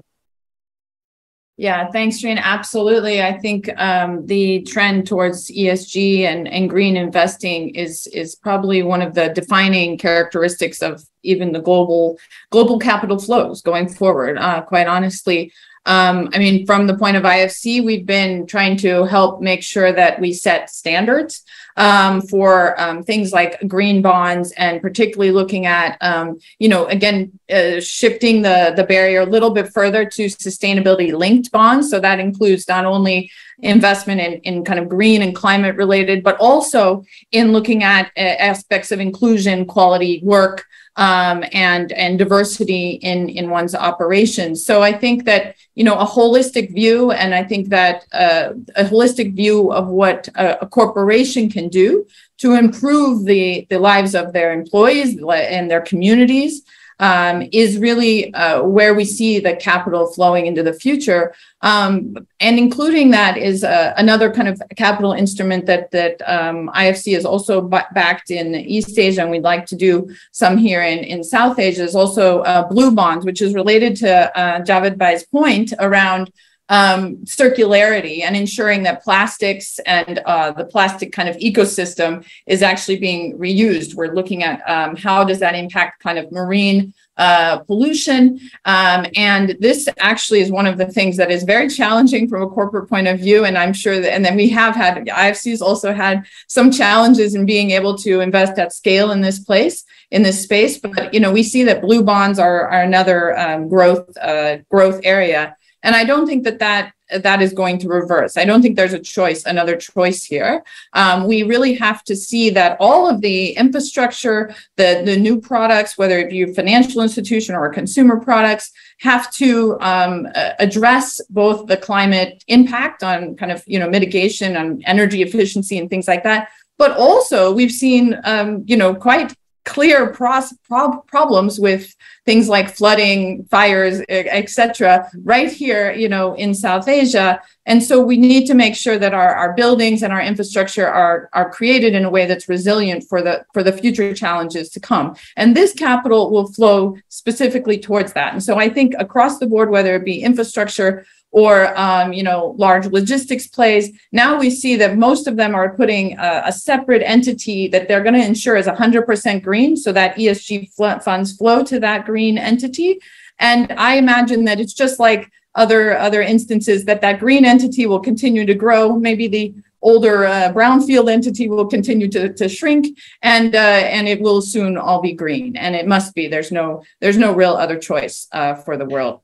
Yeah, thanks, Jane. Absolutely. I think um, the trend towards ESG and, and green investing is is probably one of the defining characteristics of even the global global capital flows going forward. Uh, quite honestly, um, I mean, from the point of IFC, we've been trying to help make sure that we set standards um, for um, things like green bonds, and particularly looking at, um, you know, again, uh, shifting the the barrier a little bit further to sustainability linked bonds. So that includes not only investment in, in kind of green and climate related, but also in looking at uh, aspects of inclusion, quality work, um, and and diversity in in one's operations. So I think that you know a holistic view, and I think that uh, a holistic view of what a, a, corporation can do to improve the the lives of their employees and their communities um, is really uh, where we see the capital flowing into the future. Um, and including that is uh, another kind of capital instrument that that um, IFC is also backed in East Asia, and we'd like to do some here in, in South Asia. Is also uh, blue bonds, which is related to uh, Zaved Bhai's point around um, circularity and ensuring that plastics and uh, the plastic kind of ecosystem is actually being reused. We're looking at um, how does that impact kind of marine uh, pollution. Um, and this actually is one of the things that is very challenging from a corporate point of view. And I'm sure that, and then we have had, IFC's also had some challenges in being able to invest at scale in this place, in this space. But, you know, we see that blue bonds are, are another um, growth, uh, growth area. And I don't think that that that is going to reverse. I don't think there's a choice, another choice here. Um, we really have to see that all of the infrastructure, the, the new products, whether it be a financial institution or consumer products, have to um, address both the climate impact on kind of, you know, mitigation on energy efficiency and things like that. But also we've seen, um, you know, quite clear prob- problems with things like flooding, fires, etc., right here, you know, in South Asia. And so we need to make sure that our, our buildings and our infrastructure are, are created in a way that's resilient for the for the future challenges to come. And this capital will flow specifically towards that. And so I think across the board, whether it be infrastructure or um, you know large logistics plays. Now we see that most of them are putting a, a separate entity that they're going to ensure is 100% green so that esg fl- funds flow to that green entity. And i imagine that it's just like other other instances that that green entity will continue to grow. Maybe the older uh, brownfield entity will continue to, to shrink and uh, and it will soon all be green. And it must be. There's no there's no real other choice uh, for the world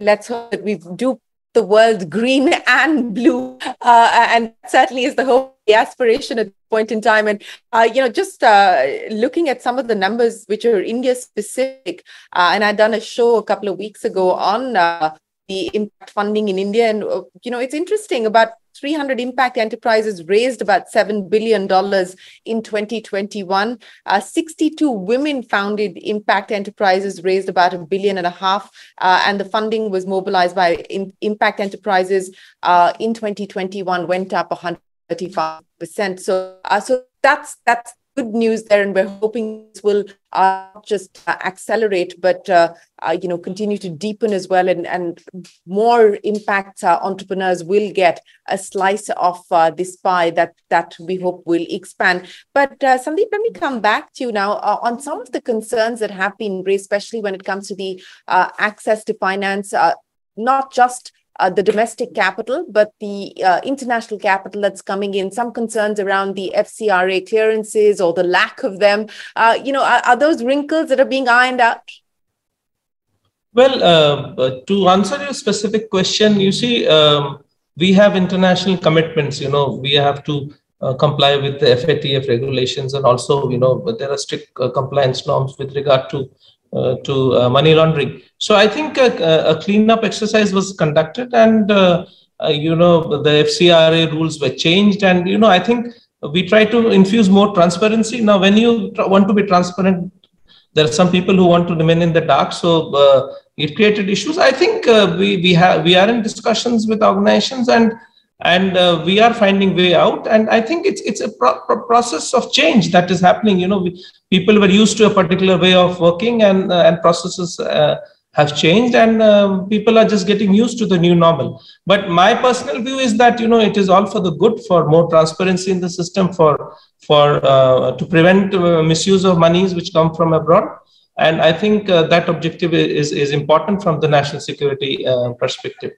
let's hope that we do the world green and blue. Uh, and certainly is the hope, the aspiration at this point in time. And, uh, you know, just uh, looking at some of the numbers which are India specific, uh, and I'd done a show a couple of weeks ago on uh, the impact funding in India. And, uh, you know, it's interesting about 300 impact enterprises raised about $7 billion in 2021. Uh, 62 women founded impact enterprises raised about a billion and a half. Uh, and the funding was mobilized by in, impact enterprises uh, in 2021 went up 135%. So, uh, so that's, that's good news there, and we're hoping this will uh, just uh, accelerate, but uh, uh, you know continue to deepen as well, and and more impact uh, entrepreneurs will get a slice of uh, this pie that that we hope will expand. But Sandeep, let me come back to you now on some of the concerns that have been raised, especially when it comes to the access to finance, not just uh, the domestic capital, but the uh, international capital that's coming in, some concerns around the FCRA clearances or the lack of them. Uh, you know, are, are, those wrinkles that are being ironed out? Well, uh, to answer your specific question, you see, um, we have international commitments. You know, we have to uh, comply with the FATF regulations, and also, you know, there are strict uh, compliance norms with regard to uh, to uh, money laundering. So I think a, a cleanup exercise was conducted, and uh, you know the FCRA rules were changed, and you know I think we try to infuse more transparency. Now, when you want to be transparent, there are some people who want to remain in the dark. So uh, it created issues. I think uh, we we have we are in discussions with organizations and and uh, we are finding way out. And i think it's it's a pro- pro- process of change that is happening. You know we, people were used to a particular way of working and uh, and processes uh, have changed. And um, people are just getting used to the new normal. But my personal view is that you know it is all for the good for more transparency in the system for for uh, to prevent uh, misuse of monies which come from abroad. And i think uh, that objective is is important from the national security perspective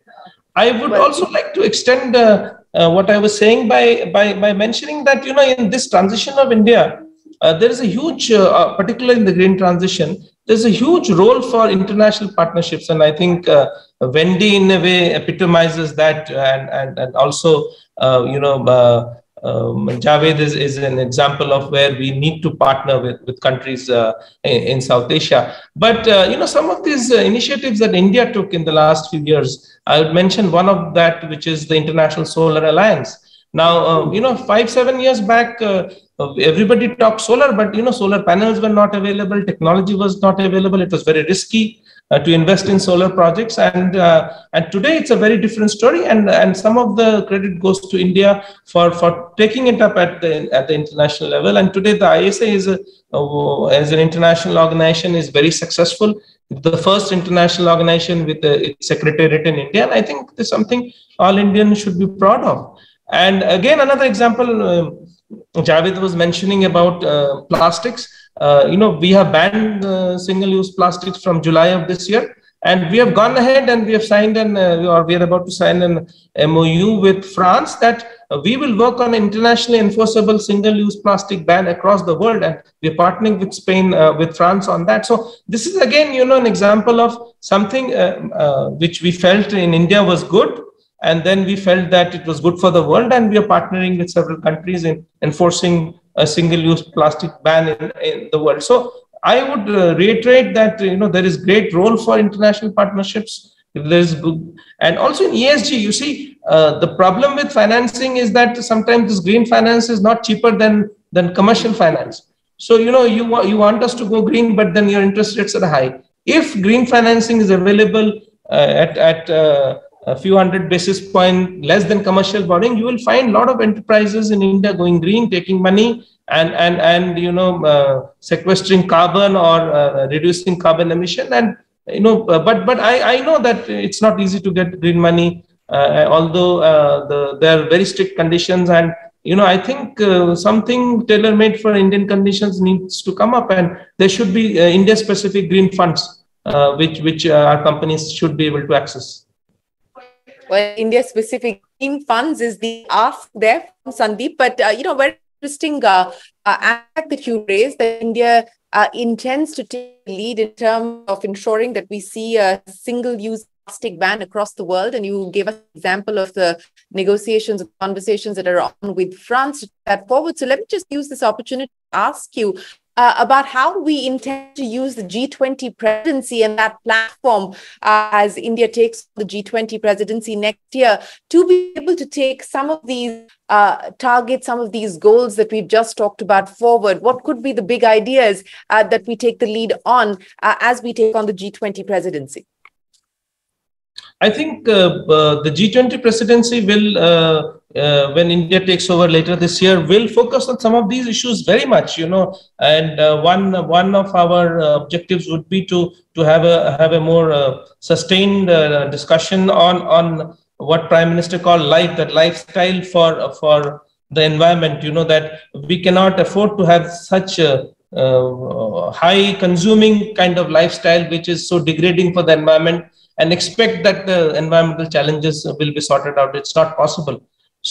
I would also like to extend uh, uh, what I was saying by, by, by mentioning that, you know, in this transition of India, uh, there is a huge, uh, uh, particularly in the green transition, there's a huge role for international partnerships. And I think uh, Wendy, in a way, epitomizes that. And, and, and also, uh, you know, uh, um, Zaved is, is an example of where we need to partner with, with countries uh, in, in, South Asia. But, uh, you know, some of these uh, initiatives that India took in the last few years, I would mention one of that, which is the International Solar Alliance. Now, um, you know, five, seven years back, uh, everybody talked solar, but, you know, solar panels were not available. Technology was not available. It was very risky uh, to invest in solar projects. And uh, and today it's a very different story. And and some of the credit goes to India for for taking it up at the at the international level. And today the ISA is a, as an international organization is very successful. The first international organization with its secretariat in India. And I think there's something all Indians should be proud of. And again, another example. Uh, Zaved was mentioning about uh, plastics uh, you know, we have banned uh, single-use plastics from July of this year, and we have gone ahead and we have signed an, uh, or we are about to sign an MOU with France that we will work on an internationally enforceable single-use plastic ban across the world, and we're partnering with Spain, uh, with France on that. So this is again, you know, an example of something uh, uh, which we felt in India was good, and then we felt that it was good for the world, and we are partnering with several countries in enforcing a single-use plastic ban in, in the world. So I would uh, reiterate that you know there is great role for international partnerships. There is good, and also in ESG, you see uh, the problem with financing is that sometimes this green finance is not cheaper than than commercial finance. So you know you you want us to go green, but then your interest rates are high. If green financing is available uh, at at uh, a few hundred basis point less than commercial borrowing, you will find a lot of enterprises in India going green, taking money and and and you know uh, sequestering carbon or uh, reducing carbon emission. And you know, uh, but but I I know that it's not easy to get green money, uh, although uh, the there are very strict conditions and. You know, I think uh, something tailor-made for Indian conditions needs to come up, and there should be India-specific green funds, which which our companies should be able to access well, India specific funds is the ask there from Sandeep. But, uh, you know, very interesting uh, uh, aspect that you raised that India uh, intends to take lead in terms of ensuring that we see a single use plastic ban across the world. And you gave us an example of the negotiations and conversations that are on with France to that forward. So let me just use this opportunity to ask you uh, about how we intend to use the G20 presidency and that platform uh, as India takes the G20 presidency next year to be able to take some of these uh, targets, some of these goals that we've just talked about forward. What could be the big ideas uh, that we take the lead on uh, as we take on the G20 presidency? I think uh, the G20 presidency will, uh, uh, when India takes over later this year, will focus on some of these issues very much. You know, and uh, one one of our objectives would be to to have a have a more sustained discussion on on what Prime Minister called life, that lifestyle for for the environment. You know that we cannot afford to have such a uh, high consuming kind of lifestyle which is so degrading for the environment and expect that the environmental challenges will be sorted out. It's not possible.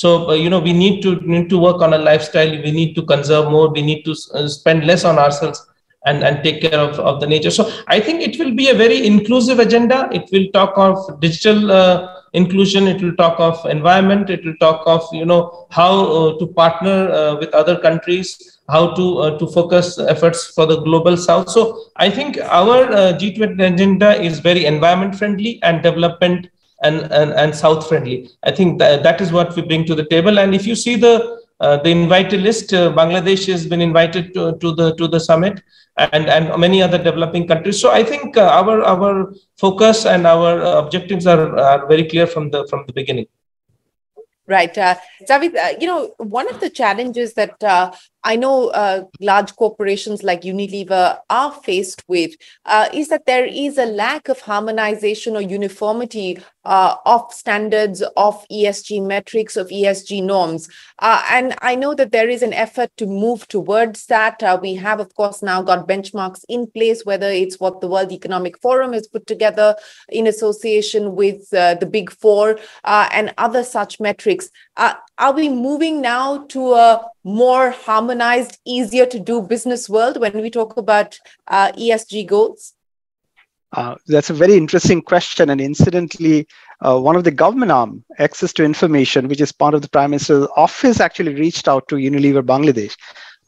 So uh, you know we need to need to work on a lifestyle. We need to conserve more. We need to uh, spend less on ourselves and and take care of, of the nature. So I think it will be a very inclusive agenda. It will talk of digital uh, inclusion. It will talk of environment. It will talk of you know how uh, to partner uh, with other countries how to uh, to focus efforts for the global south so i think our uh, g20 agenda is very environment friendly and development and, and and south friendly. I think that, that is what we bring to the table. And if you see the uh, the invited list uh, bangladesh has been invited to, to the to the summit and and many other developing countries. So i think uh, our our focus and our objectives are, are very clear from the from the beginning. Right. Uh, Zaved, uh, you know, one of the challenges that uh, I know uh, large corporations like Unilever are faced with uh, is that there is a lack of harmonization or uniformity uh, of standards, of ESG metrics, of ESG norms. Uh, and I know that there is an effort to move towards that. Uh, we have, of course, now got benchmarks in place, whether it's what the World Economic Forum has put together in association with uh, the Big Four and other such metrics. Are we moving now to a more harmonized, easier to do business world when we talk about uh, ESG goals? Uh, that's a very interesting question. And incidentally, uh, one of the government arm, Access to Information, which is part of the Prime Minister's office, actually reached out to Unilever Bangladesh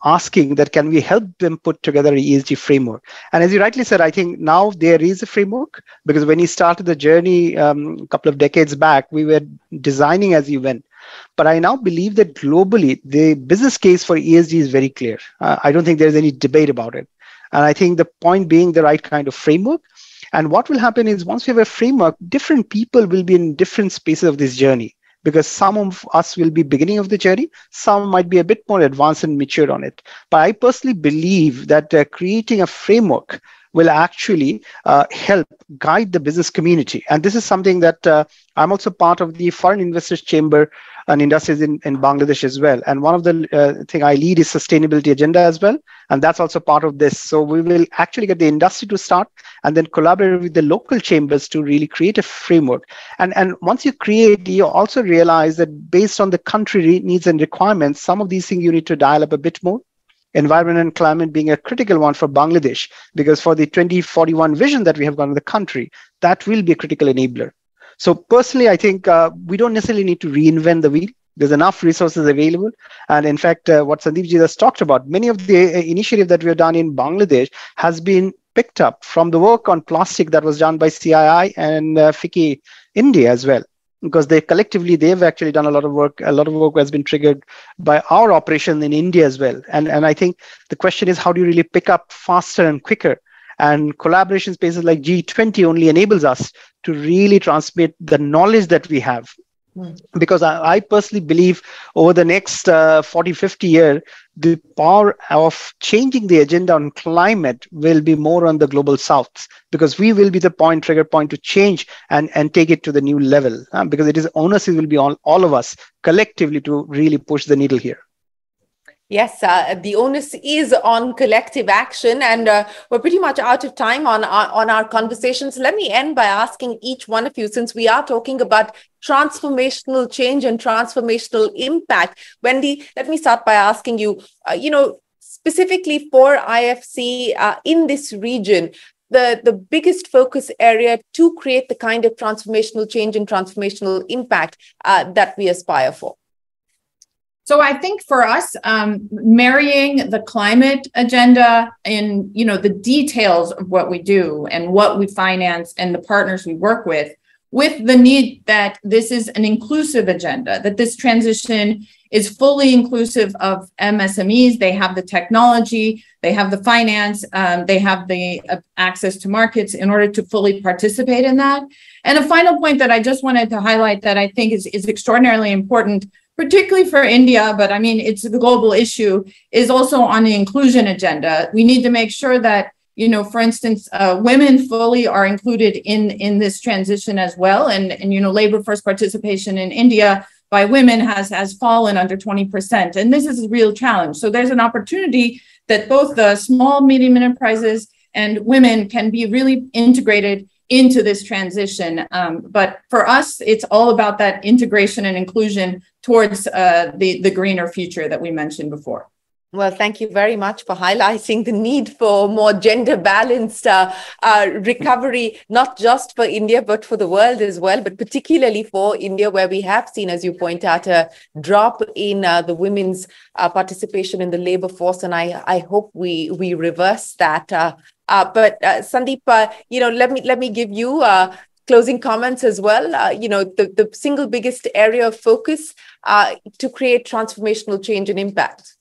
asking that can we help them put together an ESG framework. And as you rightly said, I think now there is a framework because when he started the journey um, a couple of decades back, we were designing as you went. But I now believe that globally, the business case for ESG is very clear. Uh, I don't think there's any debate about it. And I think the point being the right kind of framework. And what will happen is once we have a framework, different people will be in different spaces of this journey because some of us will be beginning of the journey some might be a bit more advanced and mature on it but i personally believe that uh, creating a framework will actually uh, help guide the business community and this is something that uh, i'm also part of the foreign investors chamber and industries in, in Bangladesh as well. And one of the uh, thing I lead is sustainability agenda as well. And that's also part of this. So we will actually get the industry to start and then collaborate with the local chambers to really create a framework. And, and once you create, you also realize that based on the country needs and requirements, some of these things you need to dial up a bit more environment and climate being a critical one for Bangladesh, because for the 2041 vision that we have got in the country, that will be a critical enabler. So personally, I think uh, we don't necessarily need to reinvent the wheel. There's enough resources available. And in fact, uh, what Sandeep ji has talked about, many of the uh, initiatives that we have done in Bangladesh has been picked up from the work on plastic that was done by CII and uh, FICCI India as well because they collectively they've actually done a lot of work a lot of work has been triggered by our operation in india as well and and i think the question is how do you really pick up faster and quicker and collaboration spaces like G20 only enables us to really transmit the knowledge that we have. Mm. Because I, I, personally believe over the next uh, 40, 50 years, the power of changing the agenda on climate will be more on the global south because we will be the point trigger point to change and, and take it to the new level uh, because it is onus will be on all of us collectively to really push the needle here. Yes, uh, the onus is on collective action, and uh, we're pretty much out of time on our, on our conversations. Let me end by asking each one of you, since we are talking about transformational change and transformational impact. Wendy, let me start by asking you, uh, you know, specifically for IFC uh, in this region, the, the biggest focus area to create the kind of transformational change and transformational impact uh, that we aspire for. So I think for us, um, marrying the climate agenda and you know the details of what we do and what we finance and the partners we work with, with the need that this is an inclusive agenda, that this transition is fully inclusive of MSMEs. They have the technology, they have the finance, um, they have the uh, access to markets in order to fully participate in that. And a final point that I just wanted to highlight that I think is, is extraordinarily important particularly for India, but I mean, it's a global issue, is also on the inclusion agenda. We need to make sure that, you know, for instance, uh, women fully are included in, in this transition as well. And, and, you know, labor force participation in India by women has, has fallen under 20%. And this is a real challenge. So there's an opportunity that both the small, medium enterprises and women can be really integrated into this transition. Um, but for us, it's all about that integration and inclusion towards uh, the, the greener future that we mentioned before. Well, thank you very much for highlighting the need for more gender balanced uh, uh, recovery, not just for India, but for the world as well, but particularly for India, where we have seen, as you point out, a drop in uh, the women's uh, participation in the labor force. And I, I hope we, we reverse that uh, uh, but Sandeep, you know, let me let me give you closing comments as well. Uh, you know, the, the single biggest area of focus uh, to create transformational change and impact.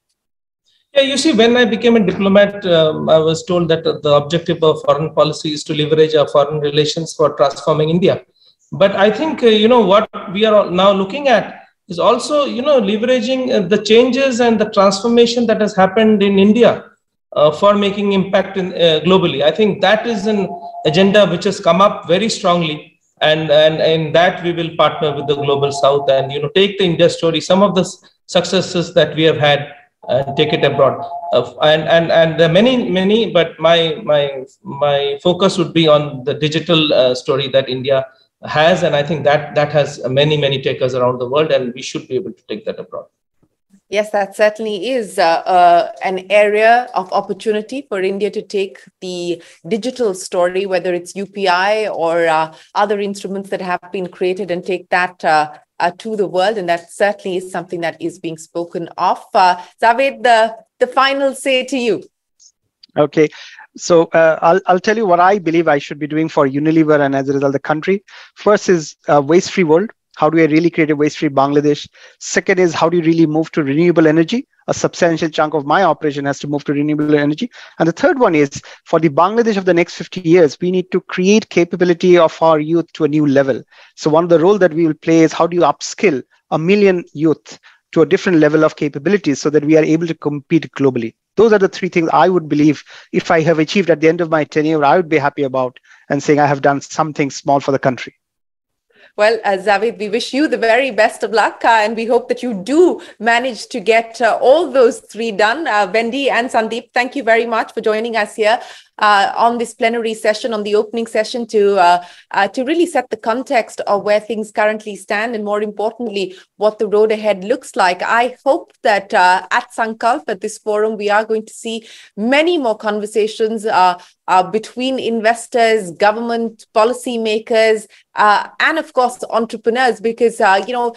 Yeah, you see, when I became a diplomat, um, I was told that the objective of foreign policy is to leverage our foreign relations for transforming India. But I think, you know, what we are now looking at is also, you know, leveraging the changes and the transformation that has happened in India uh, for making impact in, uh, globally. I think that is an agenda which has come up very strongly, and and in that we will partner with the global south and you know take the India story, some of the successes that we have had, and take it abroad. Uh, and and and there are many many, but my my my focus would be on the digital uh, story that India has, and I think that that has many many takers around the world, and we should be able to take that abroad. Yes, that certainly is uh, uh, an area of opportunity for India to take the digital story, whether it's UPI or uh, other instruments that have been created, and take that uh, uh, to the world. And that certainly is something that is being spoken of. Uh, Zaved, the, the final say to you. Okay. So uh, I'll, I'll tell you what I believe I should be doing for Unilever and as a result the country. First is waste-free world how do I really create a waste-free Bangladesh? Second is how do you really move to renewable energy? A substantial chunk of my operation has to move to renewable energy. And the third one is for the Bangladesh of the next 50 years, we need to create capability of our youth to a new level. So one of the role that we will play is how do you upskill a million youth to a different level of capabilities so that we are able to compete globally. Those are the three things I would believe if I have achieved at the end of my tenure, I would be happy about and saying I have done something small for the country. Well, uh, Zaved, we wish you the very best of luck, uh, and we hope that you do manage to get uh, all those three done. Uh, Wendy and Sandeep, thank you very much for joining us here uh, on this plenary session, on the opening session, to uh, uh, to really set the context of where things currently stand, and more importantly, what the road ahead looks like. I hope that uh, at Sankalp, at this forum, we are going to see many more conversations uh, uh, between investors, government, policymakers, and of course entrepreneurs, because you know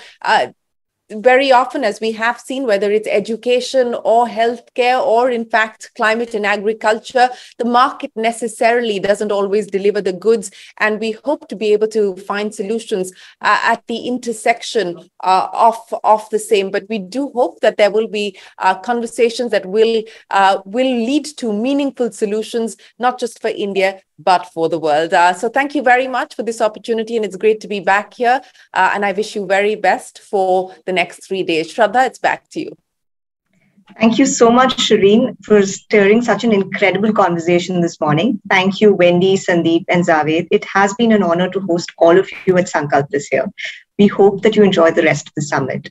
very often, as we have seen, whether it's education or healthcare or, in fact, climate and agriculture, the market necessarily doesn't always deliver the goods. And we hope to be able to find solutions uh, at the intersection uh, of, of the same. But we do hope that there will be uh, conversations that will, uh, will lead to meaningful solutions, not just for India, but for the world. Uh, so thank you very much for this opportunity, and it's great to be back here. Uh, and I wish you very best for the next three days. Shraddha, it's back to you. Thank you so much, Shireen, for stirring such an incredible conversation this morning. Thank you, Wendy, Sandeep, and Zaved. It has been an honor to host all of you at Sankalp this year. We hope that you enjoy the rest of the summit.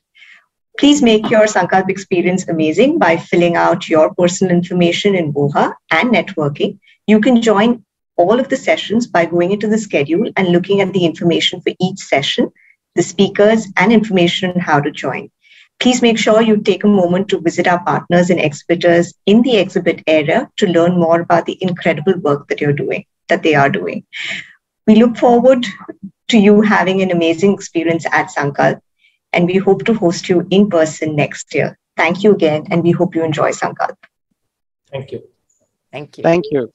Please make your Sankalp experience amazing by filling out your personal information in Boha and networking. You can join all of the sessions by going into the schedule and looking at the information for each session, the speakers, and information on how to join. Please make sure you take a moment to visit our partners and exhibitors in the exhibit area to learn more about the incredible work that you're doing, that they are doing. We look forward to you having an amazing experience at Sankalp, and we hope to host you in person next year. Thank you again, and we hope you enjoy Sankalp. Thank you. Thank you. Thank you.